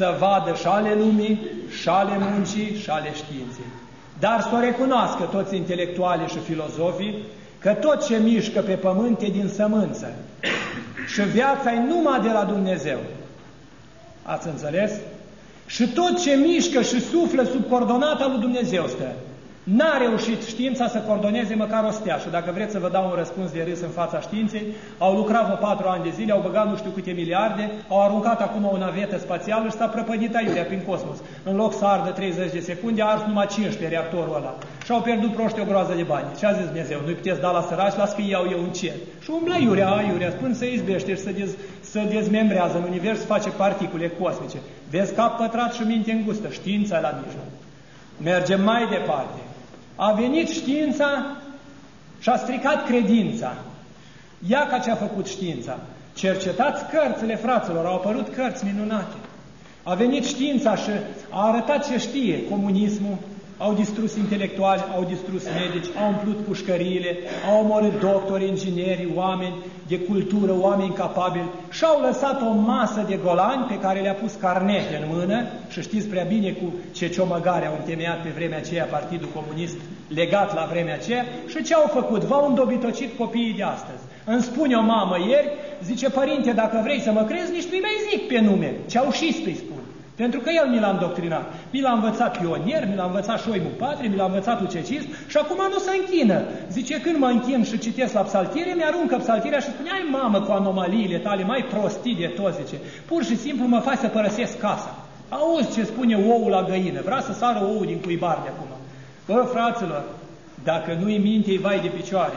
să vadă și șale lumii, și șale muncii, și șale științei. Dar să o recunoască toți intelectualii și filozofii că tot ce mișcă pe pământ e din sămânță și viața e numai de la Dumnezeu. Ați înțeles? Și tot ce mișcă și suflă sub coordonata lui Dumnezeu stă. N-a reușit știința să coordoneze măcar o stea și dacă vreți să vă dau un răspuns de râs în fața științei, au lucrat vreo patru ani de zile, au băgat nu știu câte miliarde, au aruncat acum o navetă spațială și s-a prăpădit aiurea prin cosmos. În loc să ardă 30 de secunde, a ars numai 15 reactorul ăla. Și au pierdut proști o groază de bani. Ce a zis Dumnezeu? Nu-i puteți da la săraci, las că iau eu un cer. Și umbla iurea, iurea, spun să izbește și să, dez, să dezmembrează în univers, face particule cosmice. Vezi cap pătrat și minte îngustă, știința la mijloc. Mergem mai departe. A venit știința și a stricat credința. Ia ca ce a făcut știința. Cercetați cărțile fraților, au apărut cărți minunate. A venit știința și a arătat ce știe comunismul, au distrus intelectuali, au distrus medici, au umplut pușcăriile, au omorât doctori, ingineri, oameni de cultură, oameni capabili și au lăsat o masă de golani pe care le-a pus carnete în mână și știți prea bine cu ce ciomăgare au întemeiat pe vremea aceea Partidul Comunist legat la vremea aceea și ce au făcut? V-au îndobitocit copiii de astăzi. Îmi spune o mamă ieri, zice, părinte, dacă vrei să mă crezi, nici nu-i mai zic pe nume. Ceaușist îi spun. Pentru că el mi l-a îndoctrinat. Mi l-a învățat pionier, mi l-a învățat șoimul patri, mi l-a învățat ucecist și acum nu se închină. Zice, când mă închin și citesc la psaltire, mi-aruncă psaltirea și spune, ai mamă cu anomaliile tale, mai prostii de tot, zice. Pur și simplu mă faci să părăsesc casa. Auzi ce spune oul la găină, vrea să sară oul din cuibar de acum. Bă, fraților, dacă nu-i minte, vai de picioare.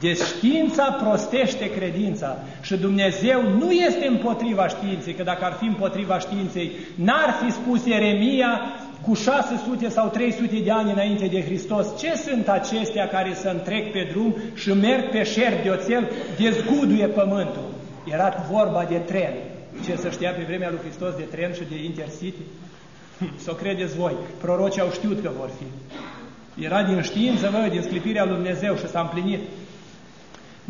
Deci știința prostește credința și Dumnezeu nu este împotriva științei, că dacă ar fi împotriva științei, n-ar fi spus Ieremia cu 600 sau 300 de ani înainte de Hristos, ce sunt acestea care să întrec pe drum și merg pe șer de oțel, dezguduie pământul. Era vorba de tren. Ce să știa pe vremea lui Hristos de tren și de intercity? Să o credeți voi, prorocii au știut că vor fi. Era din știință, vă, din sclipirea lui Dumnezeu și s-a împlinit.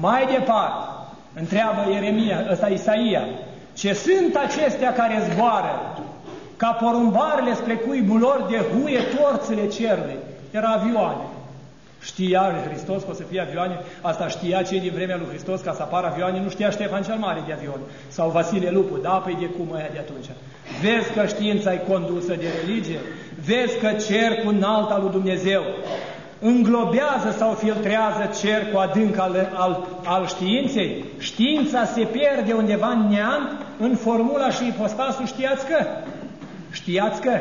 Mai departe, întreabă Ieremia, ăsta Isaia, ce sunt acestea care zboară ca porumbarele spre cuibul lor de huie torțele cerului? Era avioane. Știa Hristos că o să fie avioane, asta știa cei din vremea lui Hristos ca să apară avioane, nu știa Ștefan cel Mare de avion, sau Vasile Lupu, da, păi de cum aia de atunci. Vezi că știința e condusă de religie, vezi că cercul înalt al lui Dumnezeu înglobează sau filtrează cercul adânc al, al, al științei, știința se pierde undeva în neant, în formula și ipostasul știați că, știați că,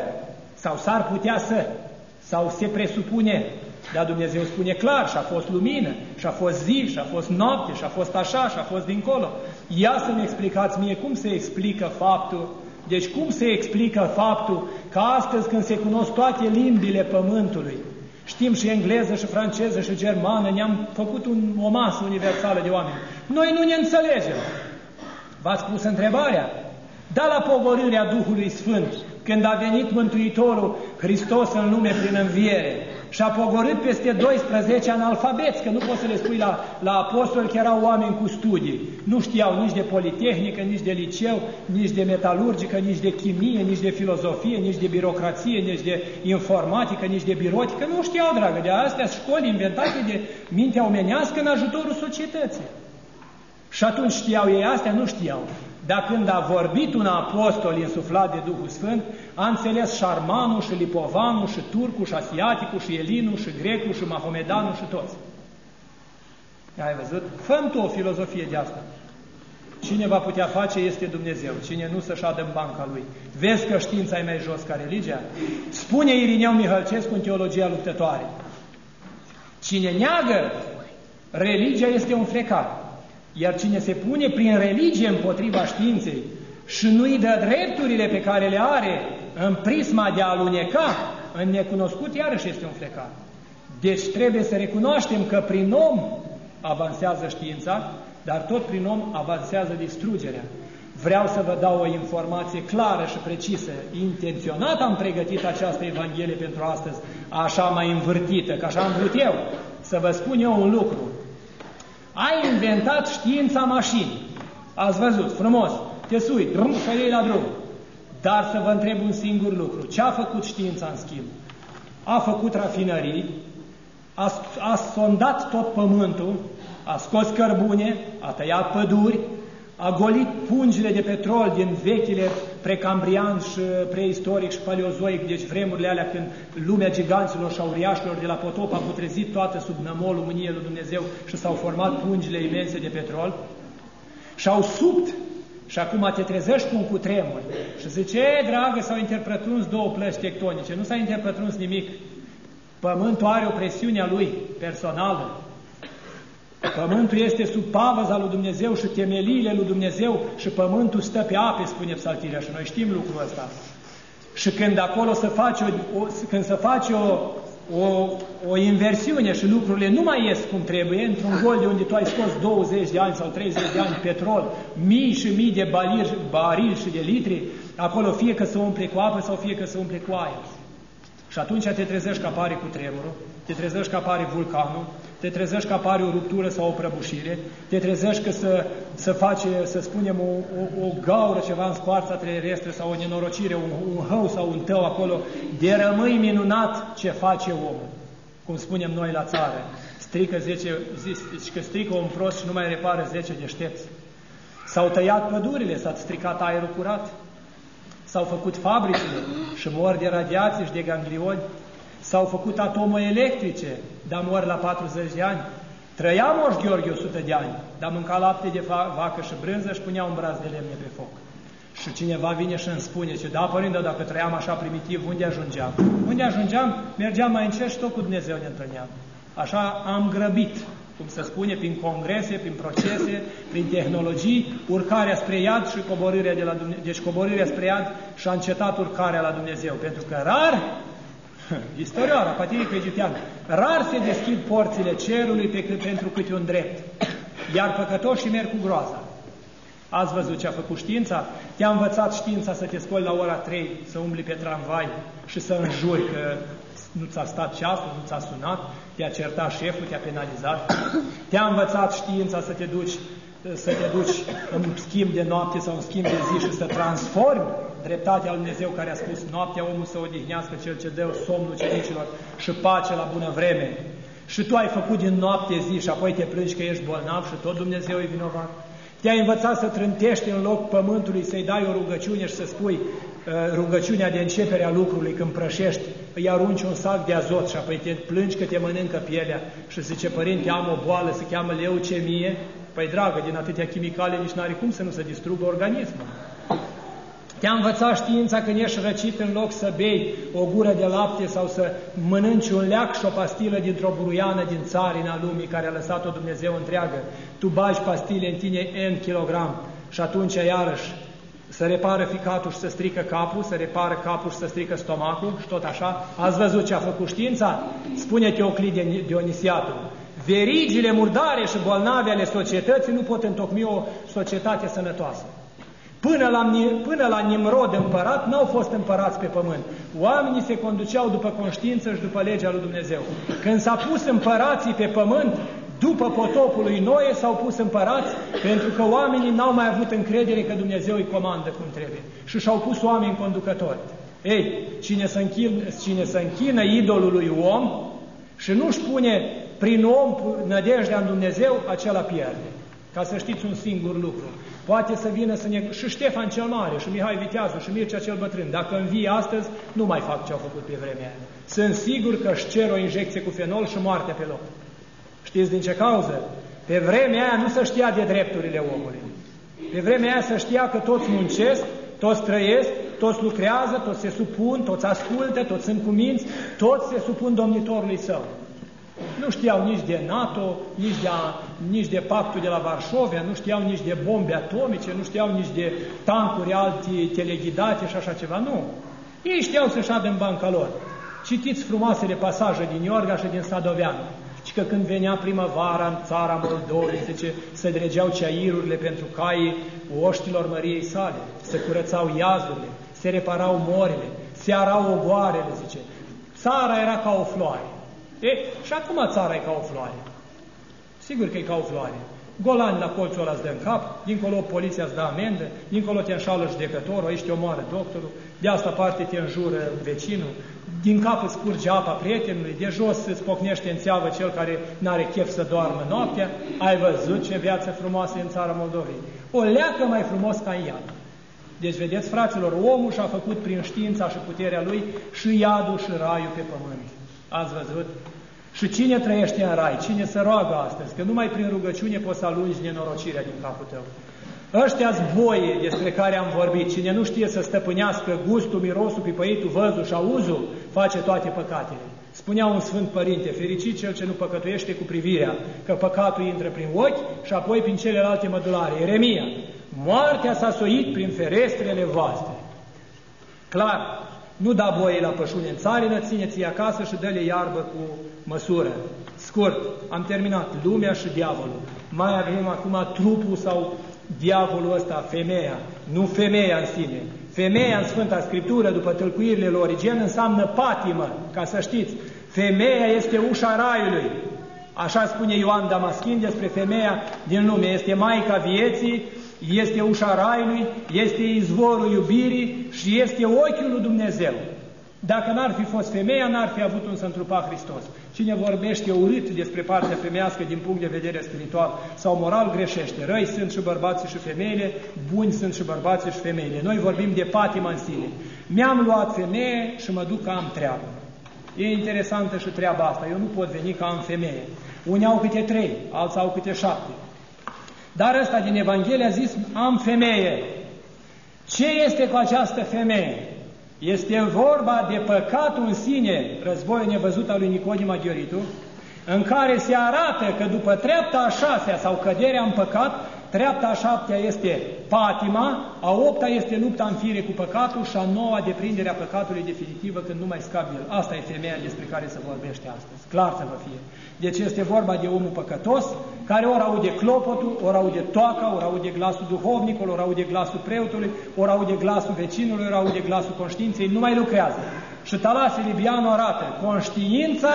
sau s-ar putea să, sau se presupune, dar Dumnezeu spune clar, și a fost lumină, și a fost zi, și a fost noapte, și a fost așa, și a fost dincolo. Ia să-mi explicați mie cum se explică faptul, deci cum se explică faptul că astăzi când se cunosc toate limbile pământului, Știm și engleză, și franceză, și germană, ne-am făcut un, o masă universală de oameni. Noi nu ne înțelegem. V-ați pus întrebarea? Da la pogorârea Duhului Sfânt, când a venit Mântuitorul Hristos în lume prin înviere, și a pogorât peste 12 analfabeți, că nu poți să le spui la, la apostol că erau oameni cu studii. Nu știau nici de politehnică, nici de liceu, nici de metalurgică, nici de chimie, nici de filozofie, nici de birocrație, nici de informatică, nici de birotică. Nu știau, dragă, de astea școli inventate de mintea omenească în ajutorul societății. Și atunci știau ei astea? Nu știau. Dar când a vorbit un apostol insuflat de Duhul Sfânt, a înțeles șarmanul și lipovanul și turcul și asiaticul și elinul și grecul și mahomedanul și toți. Ai văzut? fă tu o filozofie de asta. Cine va putea face este Dumnezeu. Cine nu să șadă în banca lui. Vezi că știința e mai jos ca religia? Spune Irineu Mihalcescu în teologia luptătoare. Cine neagă, religia este un frecat. Iar cine se pune prin religie împotriva științei și nu îi dă drepturile pe care le are în prisma de a aluneca în necunoscut, iarăși este un frecat. Deci trebuie să recunoaștem că prin om avansează știința, dar tot prin om avansează distrugerea. Vreau să vă dau o informație clară și precisă. Intenționat am pregătit această Evanghelie pentru astăzi, așa mai învârtită, că așa am vrut eu. Să vă spun eu un lucru. Ai inventat știința mașinii. Ați văzut, frumos, te sui, drum, să iei la drum. Dar să vă întreb un singur lucru. Ce a făcut știința în schimb? A făcut rafinării, a, a sondat tot pământul, a scos cărbune, a tăiat păduri, a golit pungile de petrol din vechile precambrian și preistoric și paleozoic, deci vremurile alea când lumea giganților și a uriașilor de la potop a putrezit toată sub nămolul mâniei lui Dumnezeu și s-au format pungile imense de petrol și au subt și acum te trezești cu un cutremur și zice, e, dragă, s-au interpretruns două plăci tectonice. Nu s-a interpretruns nimic. Pământul are o presiune a lui personală. Pământul este sub pavăza lui Dumnezeu și temeliile lui Dumnezeu și pământul stă pe ape, spune psaltirea și noi știm lucrul ăsta. Și când acolo să faci o, o, când să faci o, o, o inversiune și lucrurile nu mai ies cum trebuie, într-un gol de unde tu ai scos 20 de ani sau 30 de ani petrol, mii și mii de barili, barili și de litri, acolo fie că se umple cu apă sau fie că se umple cu aer. Și atunci te trezești că apare cu tremurul, te trezești că apare vulcanul, te trezești că apare o ruptură sau o prăbușire, te trezești că să, să face, să spunem, o, o, o gaură ceva în scoarța terestră sau o nenorocire, un, un hău sau un tău acolo, de rămâi minunat ce face omul, cum spunem noi la țară. Strică 10, zici că strică un prost și nu mai repară 10 deștepți. S-au tăiat pădurile, s-a stricat aerul curat, s-au făcut fabricile și mor de radiații și de ganglioni, S-au făcut atomă electrice, dar mor la 40 de ani. Trăia Moș Gheorghe 100 de ani, dar mânca lapte de vacă și brânză și punea un braț de lemne pe foc. Și cineva vine și îmi spune, ce da, părinte, dacă trăiam așa primitiv, unde ajungeam? Unde ajungeam? Mergeam mai încet și tot cu Dumnezeu ne întâlneam. Așa am grăbit, cum se spune, prin congrese, prin procese, prin tehnologii, urcarea spre iad și coborârea de la Dumnezeu. Deci coborârea spre iad și a încetat urcarea la Dumnezeu. Pentru că rar [LAUGHS] Istorioara, patinică egipteană. Rar se deschid porțile cerului pe, pentru câte un drept, iar păcătoșii merg cu groaza. Ați văzut ce a făcut știința? Te-a învățat știința să te scoli la ora 3, să umbli pe tramvai și să înjuri că nu ți-a stat ceasul, nu ți-a sunat, te-a certat șeful, te-a penalizat. Te-a învățat știința să te duci să te duci în schimb de noapte sau în schimb de zi și să transformi dreptatea lui Dumnezeu care a spus noaptea omul să odihnească cel ce dă somnul cenicilor și pace la bună vreme. Și tu ai făcut din noapte zi și apoi te plângi că ești bolnav și tot Dumnezeu e vinovat. Te-ai învățat să trântești în loc pământului, să-i dai o rugăciune și să spui uh, rugăciunea de începere a lucrului când prășești, îi arunci un sac de azot și apoi te plângi că te mănâncă pielea și zice, părinte, am o boală, se cheamă leucemie, Păi dragă, din atâtea chimicale nici n-are cum să nu se distrugă organismul. Te-a învățat știința când ești răcit în loc să bei o gură de lapte sau să mănânci un leac și o pastilă dintr-o buruiană din țarina lumii care a lăsat-o Dumnezeu întreagă. Tu bagi pastile în tine N kilogram și atunci iarăși să repară ficatul și să strică capul, să repară capul și să strică stomacul și tot așa. Ați văzut ce a făcut știința? Spune Teoclid Dionisiatul. Verigile murdare și bolnave ale societății nu pot întocmi o societate sănătoasă. Până la, până la Nimrod împărat, n-au fost împărați pe pământ. Oamenii se conduceau după conștiință și după legea lui Dumnezeu. Când s-a pus împărații pe pământ, după potopul lui Noe s-au pus împărați pentru că oamenii n-au mai avut încredere că Dumnezeu îi comandă cum trebuie. Și și-au pus oameni conducători. Ei, cine se, închin, cine se închină idolului om și nu-și pune prin om nădejdea în Dumnezeu, acela pierde. Ca să știți un singur lucru. Poate să vină să ne... și Ștefan cel Mare, și Mihai Viteazu, și Mircea cel Bătrân. Dacă învie astăzi, nu mai fac ce au făcut pe vremea aia. Sunt sigur că își cer o injecție cu fenol și moartea pe loc. Știți din ce cauză? Pe vremea aia nu se știa de drepturile omului. Pe vremea aia se știa că toți muncesc, toți trăiesc, toți lucrează, toți se supun, toți ascultă, toți sunt cuminți, toți se supun domnitorului său. Nu știau nici de NATO, nici de, a, nici de pactul de la Varșovia, nu știau nici de bombe atomice, nu știau nici de tancuri alti teleghidate și așa ceva, nu. Ei știau să șadă în banca lor. Citiți frumoasele pasaje din Iorga și din Sadovean. Și că când venea primăvara în țara Moldovei, zice, se dregeau ceairurile pentru caii oștilor Măriei sale, se curățau iazurile, se reparau morile, se arau ogoarele, zice. Țara era ca o floare. E, și acum țara e ca o floare. Sigur că e ca o floare. Golani la colțul ăla îți dă în cap, dincolo poliția îți dă amendă, dincolo te înșală judecătorul, aici te omoară doctorul, de asta parte te înjură vecinul, din cap îți curge apa prietenului, de jos îți pocnește în țeavă cel care n-are chef să doarmă noaptea, ai văzut ce viață frumoasă în țara Moldovei. O leacă mai frumos ca în iad. Deci, vedeți, fraților, omul și-a făcut prin știința și puterea lui și iadul și raiul pe pământ. Ați văzut? Și cine trăiește în rai? Cine se roagă astăzi? Că numai prin rugăciune poți să alungi nenorocirea din capul tău. ăștia boie despre care am vorbit. Cine nu știe să stăpânească gustul, mirosul, pipăitul, văzul și auzul, face toate păcatele. Spunea un Sfânt Părinte, fericit cel ce nu păcătuiește cu privirea, că păcatul intră prin ochi și apoi prin celelalte mădulare. Eremia, moartea s-a soit prin ferestrele voastre. Clar, nu da voie la pășune în țarină, țineți-i acasă și dă-le iarbă cu măsură. Scurt, am terminat. Lumea și diavolul. Mai avem acum trupul sau diavolul ăsta, femeia. Nu femeia în sine. Femeia în Sfânta Scriptură, după tâlcuirile lui Origen, înseamnă patimă, ca să știți. Femeia este ușa raiului. Așa spune Ioan Damaschin despre femeia din lume. Este Maica vieții, este ușa raiului, este izvorul iubirii și este ochiul lui Dumnezeu. Dacă n-ar fi fost femeia, n-ar fi avut un să întrupa Hristos. Cine vorbește urât despre partea femeiască din punct de vedere spiritual sau moral, greșește. Răi sunt și bărbații și femeile, buni sunt și bărbații și femeile. Noi vorbim de patima în sine. Mi-am luat femeie și mă duc că am treabă. E interesantă și treaba asta. Eu nu pot veni ca am femeie. Unii au câte trei, alții au câte șapte. Dar ăsta din Evanghelie a zis, am femeie. Ce este cu această femeie? Este vorba de păcatul în sine, războiul nevăzut al lui Nicodim Maghioritu, în care se arată că după treapta a șasea sau căderea în păcat, treapta a șaptea este patima, a opta este lupta în fire cu păcatul și a noua deprinderea păcatului definitivă când nu mai scapi el. Asta e femeia despre care se vorbește astăzi. Clar să vă fie. Deci este vorba de omul păcătos, care ori aude clopotul, ori aude toaca, ori aude glasul duhovnicului, ori aude glasul preotului, ori aude glasul vecinului, ori aude glasul conștiinței, nu mai lucrează. Și Talase Libianu arată, conștiința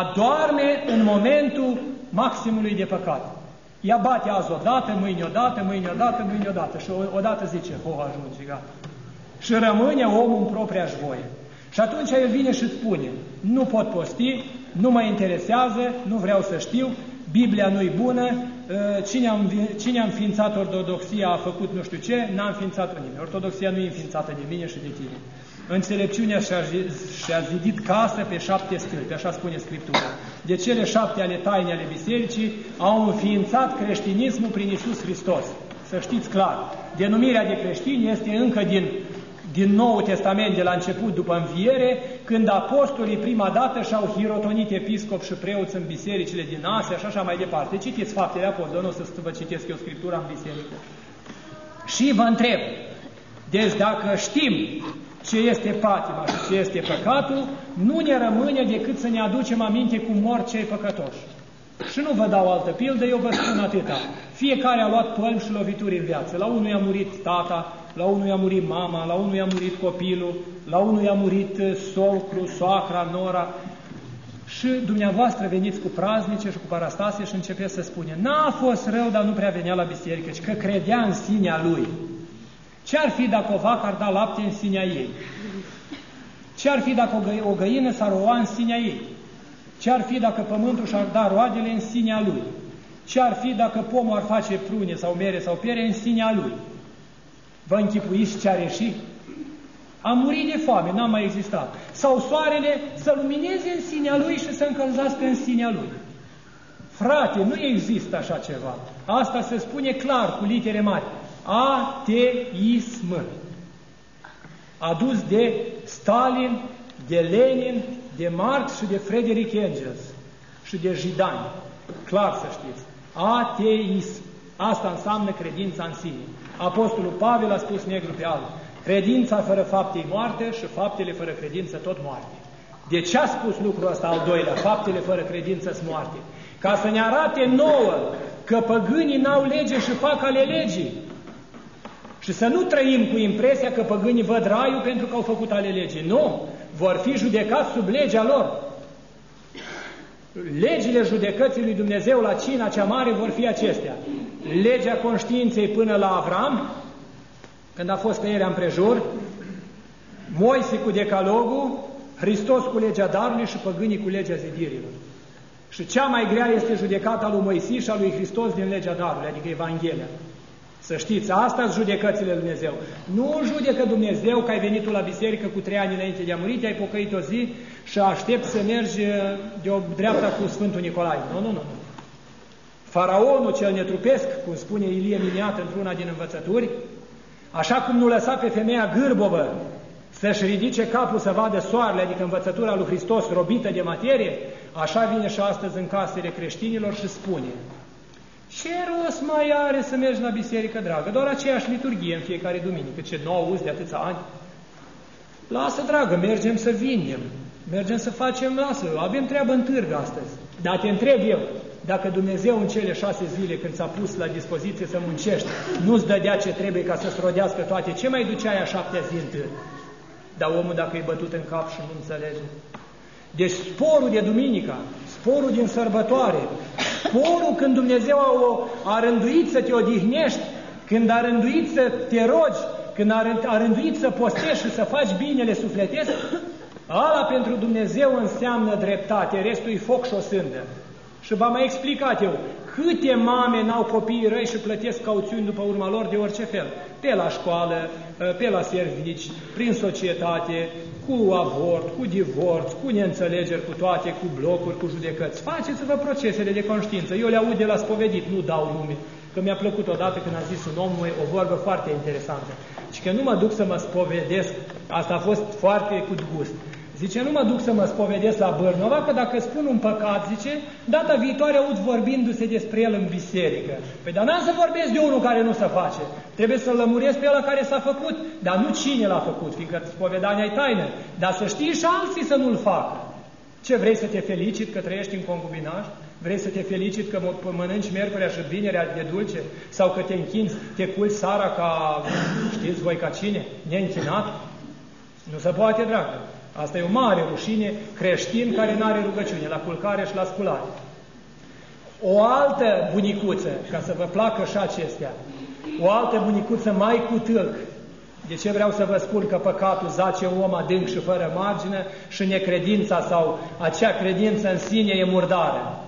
adorme în momentul maximului de păcat. Ea bate azi odată, mâine odată, mâine odată, mâine odată și odată zice, ho, ajunge, gata. Și rămâne omul în propria voie. Și atunci el vine și spune, nu pot posti, nu mă interesează, nu vreau să știu, Biblia nu-i bună, ă, cine a, cine a înființat ortodoxia a făcut nu știu ce, n-a înființat-o nimeni. Ortodoxia nu e înființată de mine și de tine. Înțelepciunea și-a, și-a zidit casă pe șapte stâlpi, așa spune Scriptura. De cele șapte ale taine ale bisericii au înființat creștinismul prin Isus Hristos. Să știți clar, denumirea de creștini este încă din din Noul Testament de la început după înviere, când apostolii prima dată și-au hirotonit episcop și preoți în bisericile din Asia și așa mai departe. Citiți faptele apostolilor, nu o să vă citesc eu Scriptura în biserică. Și vă întreb, deci dacă știm ce este patima și ce este păcatul, nu ne rămâne decât să ne aducem aminte cum mor cei păcătoși. Și nu vă dau altă pildă, eu vă spun atâta. Fiecare a luat pălm și lovituri în viață. La unul i-a murit tata, la unul i-a murit mama, la unul i-a murit copilul, la unul i-a murit uh, socru, soacra, nora. Și dumneavoastră veniți cu praznice și cu parastase și începeți să spune n-a fost rău, dar nu prea venea la biserică, ci că credea în sinea lui. Ce ar fi dacă o vacă ar da lapte în sinea ei? Ce ar fi dacă o, gă o găină s-ar oa în sinea ei? Ce ar fi dacă pământul și-ar da roadele în sinea lui? Ce ar fi dacă pomul ar face prune sau mere sau piere în sinea lui? Vă închipuiți ce ar ieși? A murit de foame, n-a mai existat. Sau soarele să lumineze în sinea lui și să încălzească în sinea lui. Frate, nu există așa ceva. Asta se spune clar cu litere mari. Ateism. Adus de Stalin, de Lenin, de Marx și de Frederick Engels și de Jidani. Clar să știți. Ateism. Asta înseamnă credința în sine. Apostolul Pavel a spus negru pe alb. Credința fără fapte e moarte și faptele fără credință tot moarte. De ce a spus lucrul ăsta al doilea? Faptele fără credință sunt moarte. Ca să ne arate nouă că păgânii n-au lege și fac ale legii. Și să nu trăim cu impresia că păgânii văd raiul pentru că au făcut ale legii. Nu! Vor fi judecați sub legea lor. Legile judecății lui Dumnezeu la cina cea mare vor fi acestea. Legea conștiinței până la Avram, când a fost căierea împrejur, Moise cu decalogul, Hristos cu legea darului și păgânii cu legea zidirilor. Și cea mai grea este judecata lui Moise și a lui Hristos din legea darului, adică Evanghelia. Să știți, asta sunt judecățile lui Dumnezeu. Nu judecă Dumnezeu că ai venit tu la biserică cu trei ani înainte de a muri, te-ai pocăit o zi și aștept să mergi de o dreapta cu Sfântul Nicolae. Nu, nu, nu. nu. Faraonul cel netrupesc, cum spune Ilie Miniat într-una din învățături, așa cum nu lăsa pe femeia gârbovă să-și ridice capul să vadă soarele, adică învățătura lui Hristos robită de materie, așa vine și astăzi în casele creștinilor și spune ce rost mai are să mergi la biserică, dragă? Doar aceeași liturghie în fiecare duminică. Ce nou auzi de atâția ani? Lasă, dragă, mergem să vindem. Mergem să facem, lasă, avem treabă în târg astăzi. Dar te întreb eu, dacă Dumnezeu în cele șase zile când ți-a pus la dispoziție să muncești, nu-ți dădea ce trebuie ca să-ți rodească toate, ce mai duceai a șaptea zi în târg? Dar omul dacă e bătut în cap și nu înțelege. Deci sporul de duminica, sporul din sărbătoare, sporul când Dumnezeu a, a rânduit să te odihnești, când a rânduit să te rogi, când a rânduit să postești și să faci binele sufletesc, ala pentru Dumnezeu înseamnă dreptate, restul e foc și o sândă. Și v-am mai explicat eu, câte mame n-au copii răi și plătesc cauțiuni după urma lor de orice fel. Pe la școală, pe la servici, prin societate, cu avort, cu divorț, cu neînțelegeri, cu toate, cu blocuri, cu judecăți. Faceți-vă procesele de conștiință. Eu le aud de la spovedit, nu dau nume. Că mi-a plăcut odată când a zis un om o vorbă foarte interesantă. Și că nu mă duc să mă spovedesc, asta a fost foarte cu gust. Zice, nu mă duc să mă spovedesc la Bârnova, că dacă spun un păcat, zice, data viitoare aud vorbindu-se despre el în biserică. Păi dar n-am să vorbesc de unul care nu se face. Trebuie să-l lămuresc pe ăla care s-a făcut, dar nu cine l-a făcut, fiindcă spovedania e taină. Dar să știi și alții să nu-l facă. Ce vrei să te felicit că trăiești în concubinaj? Vrei să te felicit că mănânci miercurea și vinerea de dulce? Sau că te închini, te culci sara ca, știți voi ca cine? Neînchinat? Nu se poate, dragă. Asta e o mare rușine creștin care nu are rugăciune la culcare și la sculare. O altă bunicuță, ca să vă placă și acestea, o altă bunicuță mai cu tâlc. De ce vreau să vă spun că păcatul zace om adânc și fără margine și necredința sau acea credință în sine e murdară.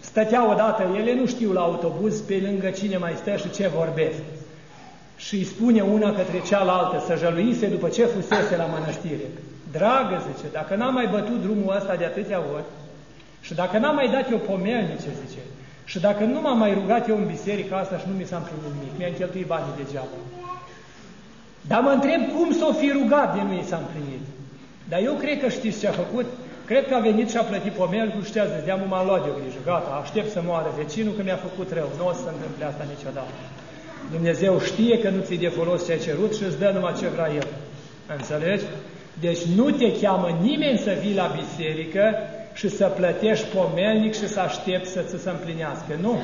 Stătea odată, ele nu știu la autobuz pe lângă cine mai stă și ce vorbesc. Și îi spune una către cealaltă să jăluise după ce fusese la mănăstire. Dragă, zice, dacă n-am mai bătut drumul ăsta de atâtea ori și dacă n-am mai dat eu pomelnice, zice, și dacă nu m-am mai rugat eu în biserica asta și nu mi s-a împlinit nimic, mi-am cheltuit banii degeaba. Dar mă întreb cum s-o fi rugat de nu i s-a împlinit. Dar eu cred că știți ce a făcut? Cred că a venit și a plătit pomelnicul și știați, de m-am luat de grijă. Gata, aștept să moară vecinul că mi-a făcut rău. Nu o să se întâmple asta niciodată. Dumnezeu știe că nu ți-i de folos ce ai cerut și îți dă numai ce vrea El. Înțelegi? Deci nu te cheamă nimeni să vii la biserică și să plătești pomelnic și să aștepți să ți se împlinească. Nu.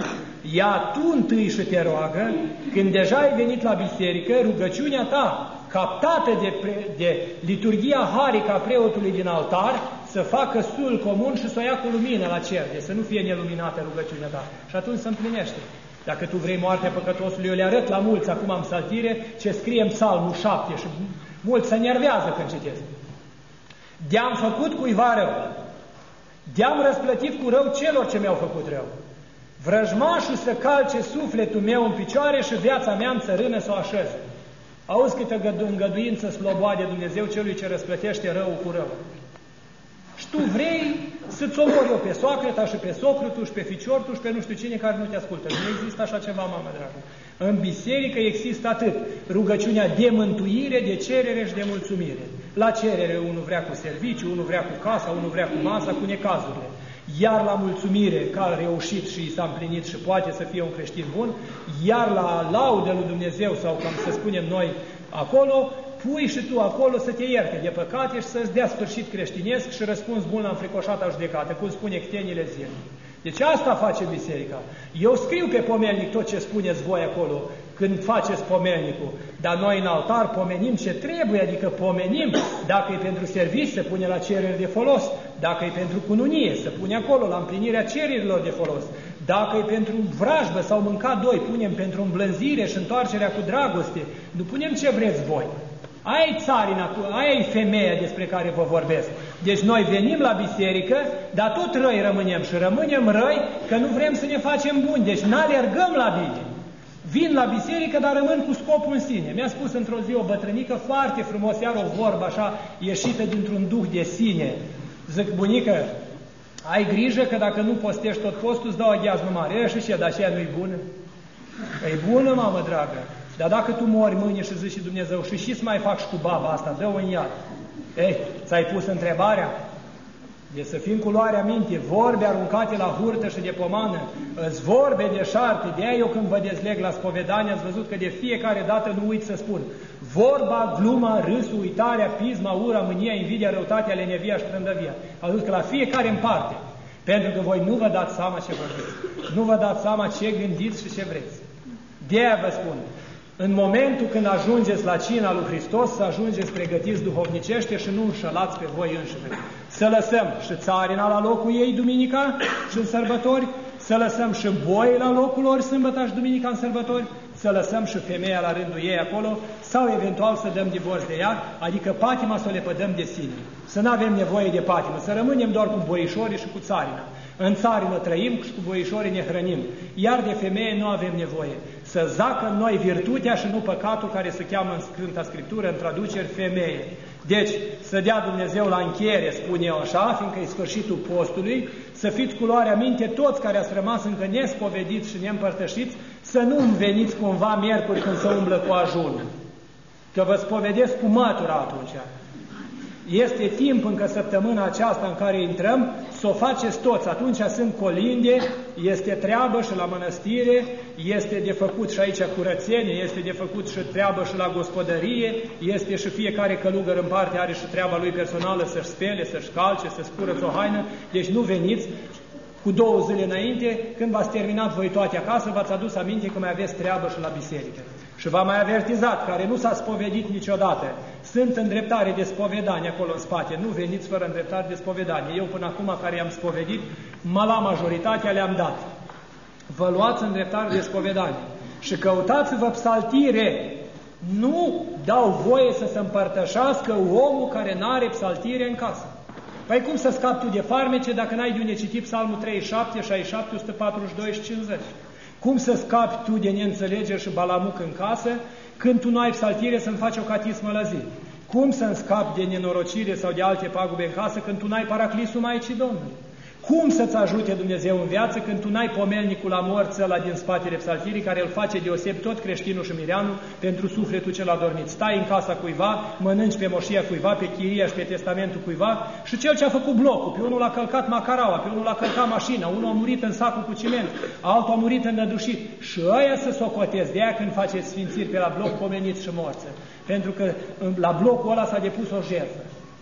Ia tu întâi și te roagă, când deja ai venit la biserică, rugăciunea ta, captată de, pre, de liturgia harică a preotului din altar, să facă sul comun și să o ia cu lumină la cer, de să nu fie neluminată rugăciunea ta. Și atunci se împlinește. Dacă tu vrei moartea păcătosului, eu le arăt la mulți acum am saltire ce scrie în psalmul 7 și mulți se nervează când citesc. De-am făcut cuiva rău, de-am răsplătit cu rău celor ce mi-au făcut rău. Vrăjmașul să calce sufletul meu în picioare și viața mea în țărână să o așez. Auzi câtă îngăduință sloboade Dumnezeu celui ce răsplătește rău cu rău. Și tu vrei să-ți omori eu pe soacră ta și pe socrul tu și pe ficior tu și pe nu știu cine care nu te ascultă. Nu există așa ceva, mamă dragă. În biserică există atât rugăciunea de mântuire, de cerere și de mulțumire. La cerere unul vrea cu serviciu, unul vrea cu casa, unul vrea cu masa, cu necazurile. Iar la mulțumire, că a reușit și s-a împlinit și poate să fie un creștin bun, iar la laudă lui Dumnezeu, sau cum să spunem noi acolo, pui și tu acolo să te ierte de păcate și să-ți dea sfârșit creștinesc și răspuns bun la înfricoșata judecată, cum spune ctenile zilnic. Deci asta face biserica. Eu scriu pe pomelnic tot ce spuneți voi acolo când faceți pomelnicul, dar noi în altar pomenim ce trebuie, adică pomenim dacă e pentru serviciu se pune la cereri de folos, dacă e pentru cununie se pune acolo la împlinirea cererilor de folos, dacă e pentru vrajbă sau mânca doi, punem pentru îmblânzire și întoarcerea cu dragoste, nu punem ce vreți voi. Aia e țarina, aia e femeia despre care vă vorbesc. Deci noi venim la biserică, dar tot răi rămânem și rămânem răi că nu vrem să ne facem buni. Deci nu alergăm la bine. Vin la biserică, dar rămân cu scopul în sine. Mi-a spus într-o zi o bătrânică foarte frumos, iar o vorbă așa, ieșită dintr-un duh de sine. Zic, bunică, ai grijă că dacă nu postești tot postul, îți dau o gheazmă mare. E și ce, dar aceea nu-i bună? E bună, mamă dragă. Dar dacă tu mori mâine și zici și Dumnezeu, și și să mai fac și cu baba asta, dă-o în iad. Ei, ți-ai pus întrebarea? E să fim cu luarea minte, vorbe aruncate la hurtă și de pomană, îți vorbe de șarte, de aia eu când vă dezleg la spovedanie, ați văzut că de fiecare dată nu uit să spun. Vorba, gluma, râsul, uitarea, pisma, ura, mânia, invidia, răutatea, lenevia și trândăvia. Ați văzut că la fiecare în parte, pentru că voi nu vă dați seama ce vorbiți, nu vă dați seama ce gândiți și ce vreți. De aia vă spun, în momentul când ajungeți la cina lui Hristos, să ajungeți pregătiți duhovnicește și nu înșelați pe voi înșivă. Să lăsăm și țarina la locul ei duminica și în sărbători, să lăsăm și boi la locul lor sâmbătă și duminica în sărbători, să lăsăm și femeia la rândul ei acolo sau eventual să dăm divorț de ea, adică patima să o lepădăm de sine. Să nu avem nevoie de patimă, să rămânem doar cu boișorii și cu țarina. În țarină trăim și cu boișorii ne hrănim, iar de femeie nu avem nevoie să zacă în noi virtutea și nu păcatul care se cheamă în Sfânta Scriptură, în traduceri, femeie. Deci, să dea Dumnezeu la încheiere, spune eu așa, fiindcă e sfârșitul postului, să fiți cu luarea minte toți care ați rămas încă nespovediți și neîmpărtășiți, să nu veniți cumva miercuri când se umblă cu ajunul. Că vă spovedesc cu mătura atunci. Este timp încă săptămâna aceasta în care intrăm să o faceți toți. Atunci sunt colinde, este treabă și la mănăstire, este de făcut și aici curățenie, este de făcut și treabă și la gospodărie, este și fiecare călugăr în parte are și treaba lui personală să-și spele, să-și calce, să-și curăț o haină. Deci nu veniți cu două zile înainte, când v-ați terminat voi toate acasă, v-ați adus aminte că mai aveți treabă și la biserică. Și v-am mai avertizat, care nu s-a spovedit niciodată. Sunt îndreptare de spovedanie acolo în spate. Nu veniți fără îndreptare de spovedanie. Eu până acum care i-am spovedit, mă la majoritatea le-am dat. Vă luați îndreptare de spovedanie și căutați-vă psaltire. Nu dau voie să se împărtășească omul care nu are psaltire în casă. Păi cum să scapi tu de farmece dacă n-ai de unde citi psalmul 37, 67, 142 și 50? Cum să scapi tu de neînțelegeri și balamuc în casă când tu nu ai psaltire să-mi faci o catismă la zi? Cum să-mi scapi de nenorocire sau de alte pagube în casă când tu n-ai paraclisul Maicii Domnului? Cum să-ți ajute Dumnezeu în viață când tu n-ai pomelnicul la morță la din spatele psaltirii care îl face deoseb tot creștinul și mireanul pentru sufletul cel adormit? Stai în casa cuiva, mănânci pe moșia cuiva, pe chiria și pe testamentul cuiva și cel ce a făcut blocul, pe unul a călcat macaraua, pe unul a călcat mașina, unul a murit în sacul cu ciment, altul a murit înnădușit. Și ăia să socotezi, de aia când faceți sfințiri pe la bloc, pomeniți și morță. Pentru că la blocul ăla s-a depus o jertfă.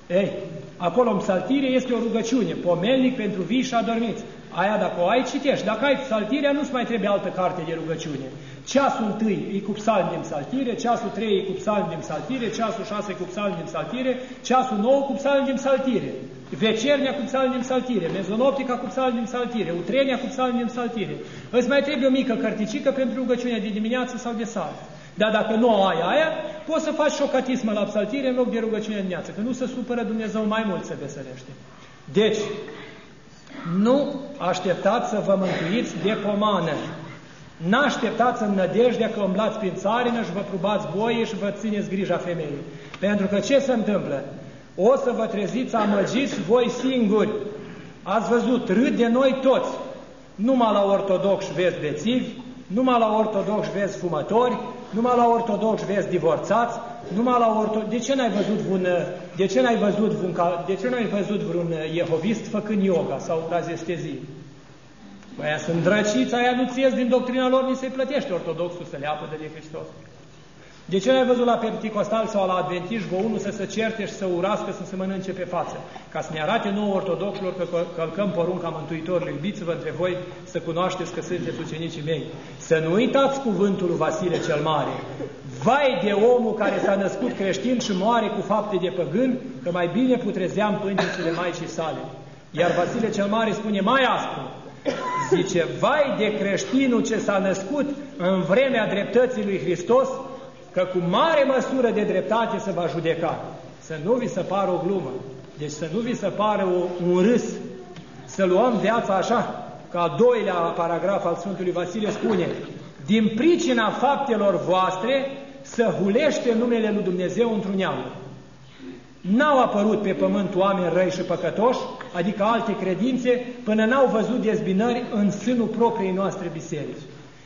Ei, acolo în psaltire este o rugăciune, pomelnic pentru vii și adormiți. Aia dacă o ai, citești. Dacă ai psaltirea, nu-ți mai trebuie altă carte de rugăciune. Ceasul întâi e cu psalm din psaltire, ceasul trei e cu psalm din psaltire, ceasul șase cu psalm din psaltire, ceasul nou cu psalm din psaltire, vecernia cu psalm din psaltire, mezonoptica cu psalm din psaltire, utrenia cu psalm din psaltire. Îți mai trebuie o mică cărticică pentru rugăciunea de dimineață sau de seară. Dar dacă nu ai aia, poți să faci șocatismă la psaltire în loc de rugăciune dimineață, că nu se supără Dumnezeu mai mult să veselește. Deci, nu așteptați să vă mântuiți de pomană. N-așteptați în nădejdea că umblați prin țarină și vă probați boie și vă țineți grija femeii. Pentru că ce se întâmplă? O să vă treziți amăgiți voi singuri. Ați văzut, râd de noi toți. Numai la ortodox vezi bețivi, numai la ortodox vezi fumători, numai la ortodox vezi divorțați, numai la ortodox... De ce n-ai văzut vreun, de ce n-ai văzut vreun, de ce n-ai văzut vreun jehovist făcând yoga sau cazestezie? Păi aia sunt drăciți, aia nu ți din doctrina lor, ni se plătește ortodoxul să le apă de Hristos. De ce n-ai văzut la Penticostal sau la Adventiști vă unul să se certe și să urască să se mănânce pe față? Ca să ne arate nouă ortodoxilor că călcăm porunca Mântuitorului, iubiți-vă între voi să cunoașteți că sunteți ucenicii mei. Să nu uitați cuvântul lui Vasile cel Mare. Vai de omul care s-a născut creștin și moare cu fapte de păgân, că mai bine putrezeam pântecele Maicii sale. Iar Vasile cel Mare spune mai aspru, zice, vai de creștinul ce s-a născut în vremea dreptății lui Hristos, că cu mare măsură de dreptate se va judeca. Să nu vi se pară o glumă, deci să nu vi se pară o, un râs, să luăm viața așa, ca al doilea paragraf al Sfântului Vasile spune, din pricina faptelor voastre să hulește numele lui Dumnezeu într-un neam. N-au apărut pe pământ oameni răi și păcătoși, adică alte credințe, până n-au văzut dezbinări în sânul propriei noastre biserici.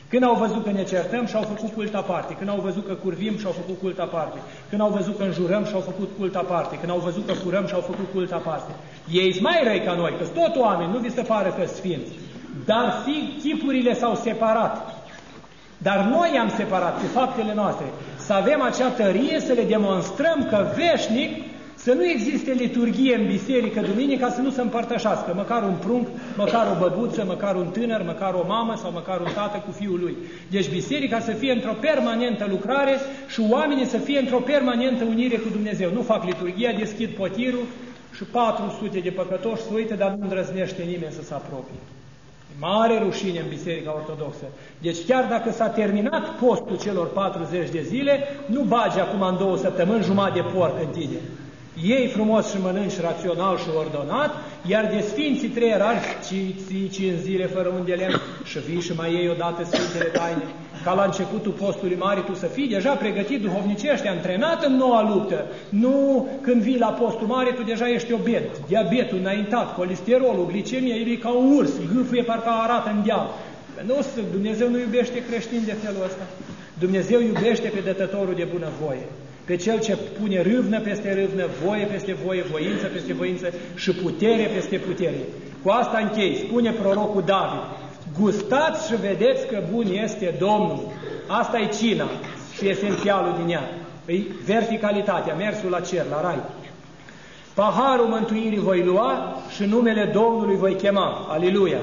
Când au văzut că ne certăm și-au făcut cult aparte, când au văzut că curvim și-au făcut cult aparte, când au văzut că înjurăm și-au făcut cult aparte, când au văzut că furăm și-au făcut cult aparte. Ei sunt mai răi ca noi, că tot oameni, nu vi se pare că sfinți. Dar fi, tipurile s-au separat. Dar noi am separat cu faptele noastre. Să avem acea tărie, să le demonstrăm că veșnic să nu existe liturghie în biserică duminica să nu se împărtășească, măcar un prunc, măcar o băbuță, măcar un tânăr, măcar o mamă sau măcar un tată cu fiul lui. Deci biserica să fie într-o permanentă lucrare și oamenii să fie într-o permanentă unire cu Dumnezeu. Nu fac liturghia, deschid potirul și 400 de păcătoși se uită, dar nu îndrăznește nimeni să se apropie. Mare rușine în Biserica Ortodoxă. Deci chiar dacă s-a terminat postul celor 40 de zile, nu bagi acum în două săptămâni jumătate de porc în tine ei frumos și mănânci rațional și ordonat, iar de Sfinții trei erari, ci, ci în zile fără un de lemn, și vii și mai iei odată Sfintele Taine, ca la începutul postului mare tu să fii deja pregătit duhovnicește, antrenat în noua luptă. Nu când vii la postul mare, tu deja ești obet, diabetul înaintat, colesterolul, glicemia, el e ca un urs, gâfâie parcă arată în deal. Nu, Dumnezeu nu iubește creștini de felul ăsta. Dumnezeu iubește pe dătătorul de bunăvoie pe cel ce pune râvnă peste râvnă, voie peste voie, voință peste voință și putere peste putere. Cu asta închei, spune prorocul David, gustați și vedeți că bun este Domnul. Asta e cina și esențialul din ea. E verticalitatea, mersul la cer, la rai. Paharul mântuirii voi lua și numele Domnului voi chema. Aleluia!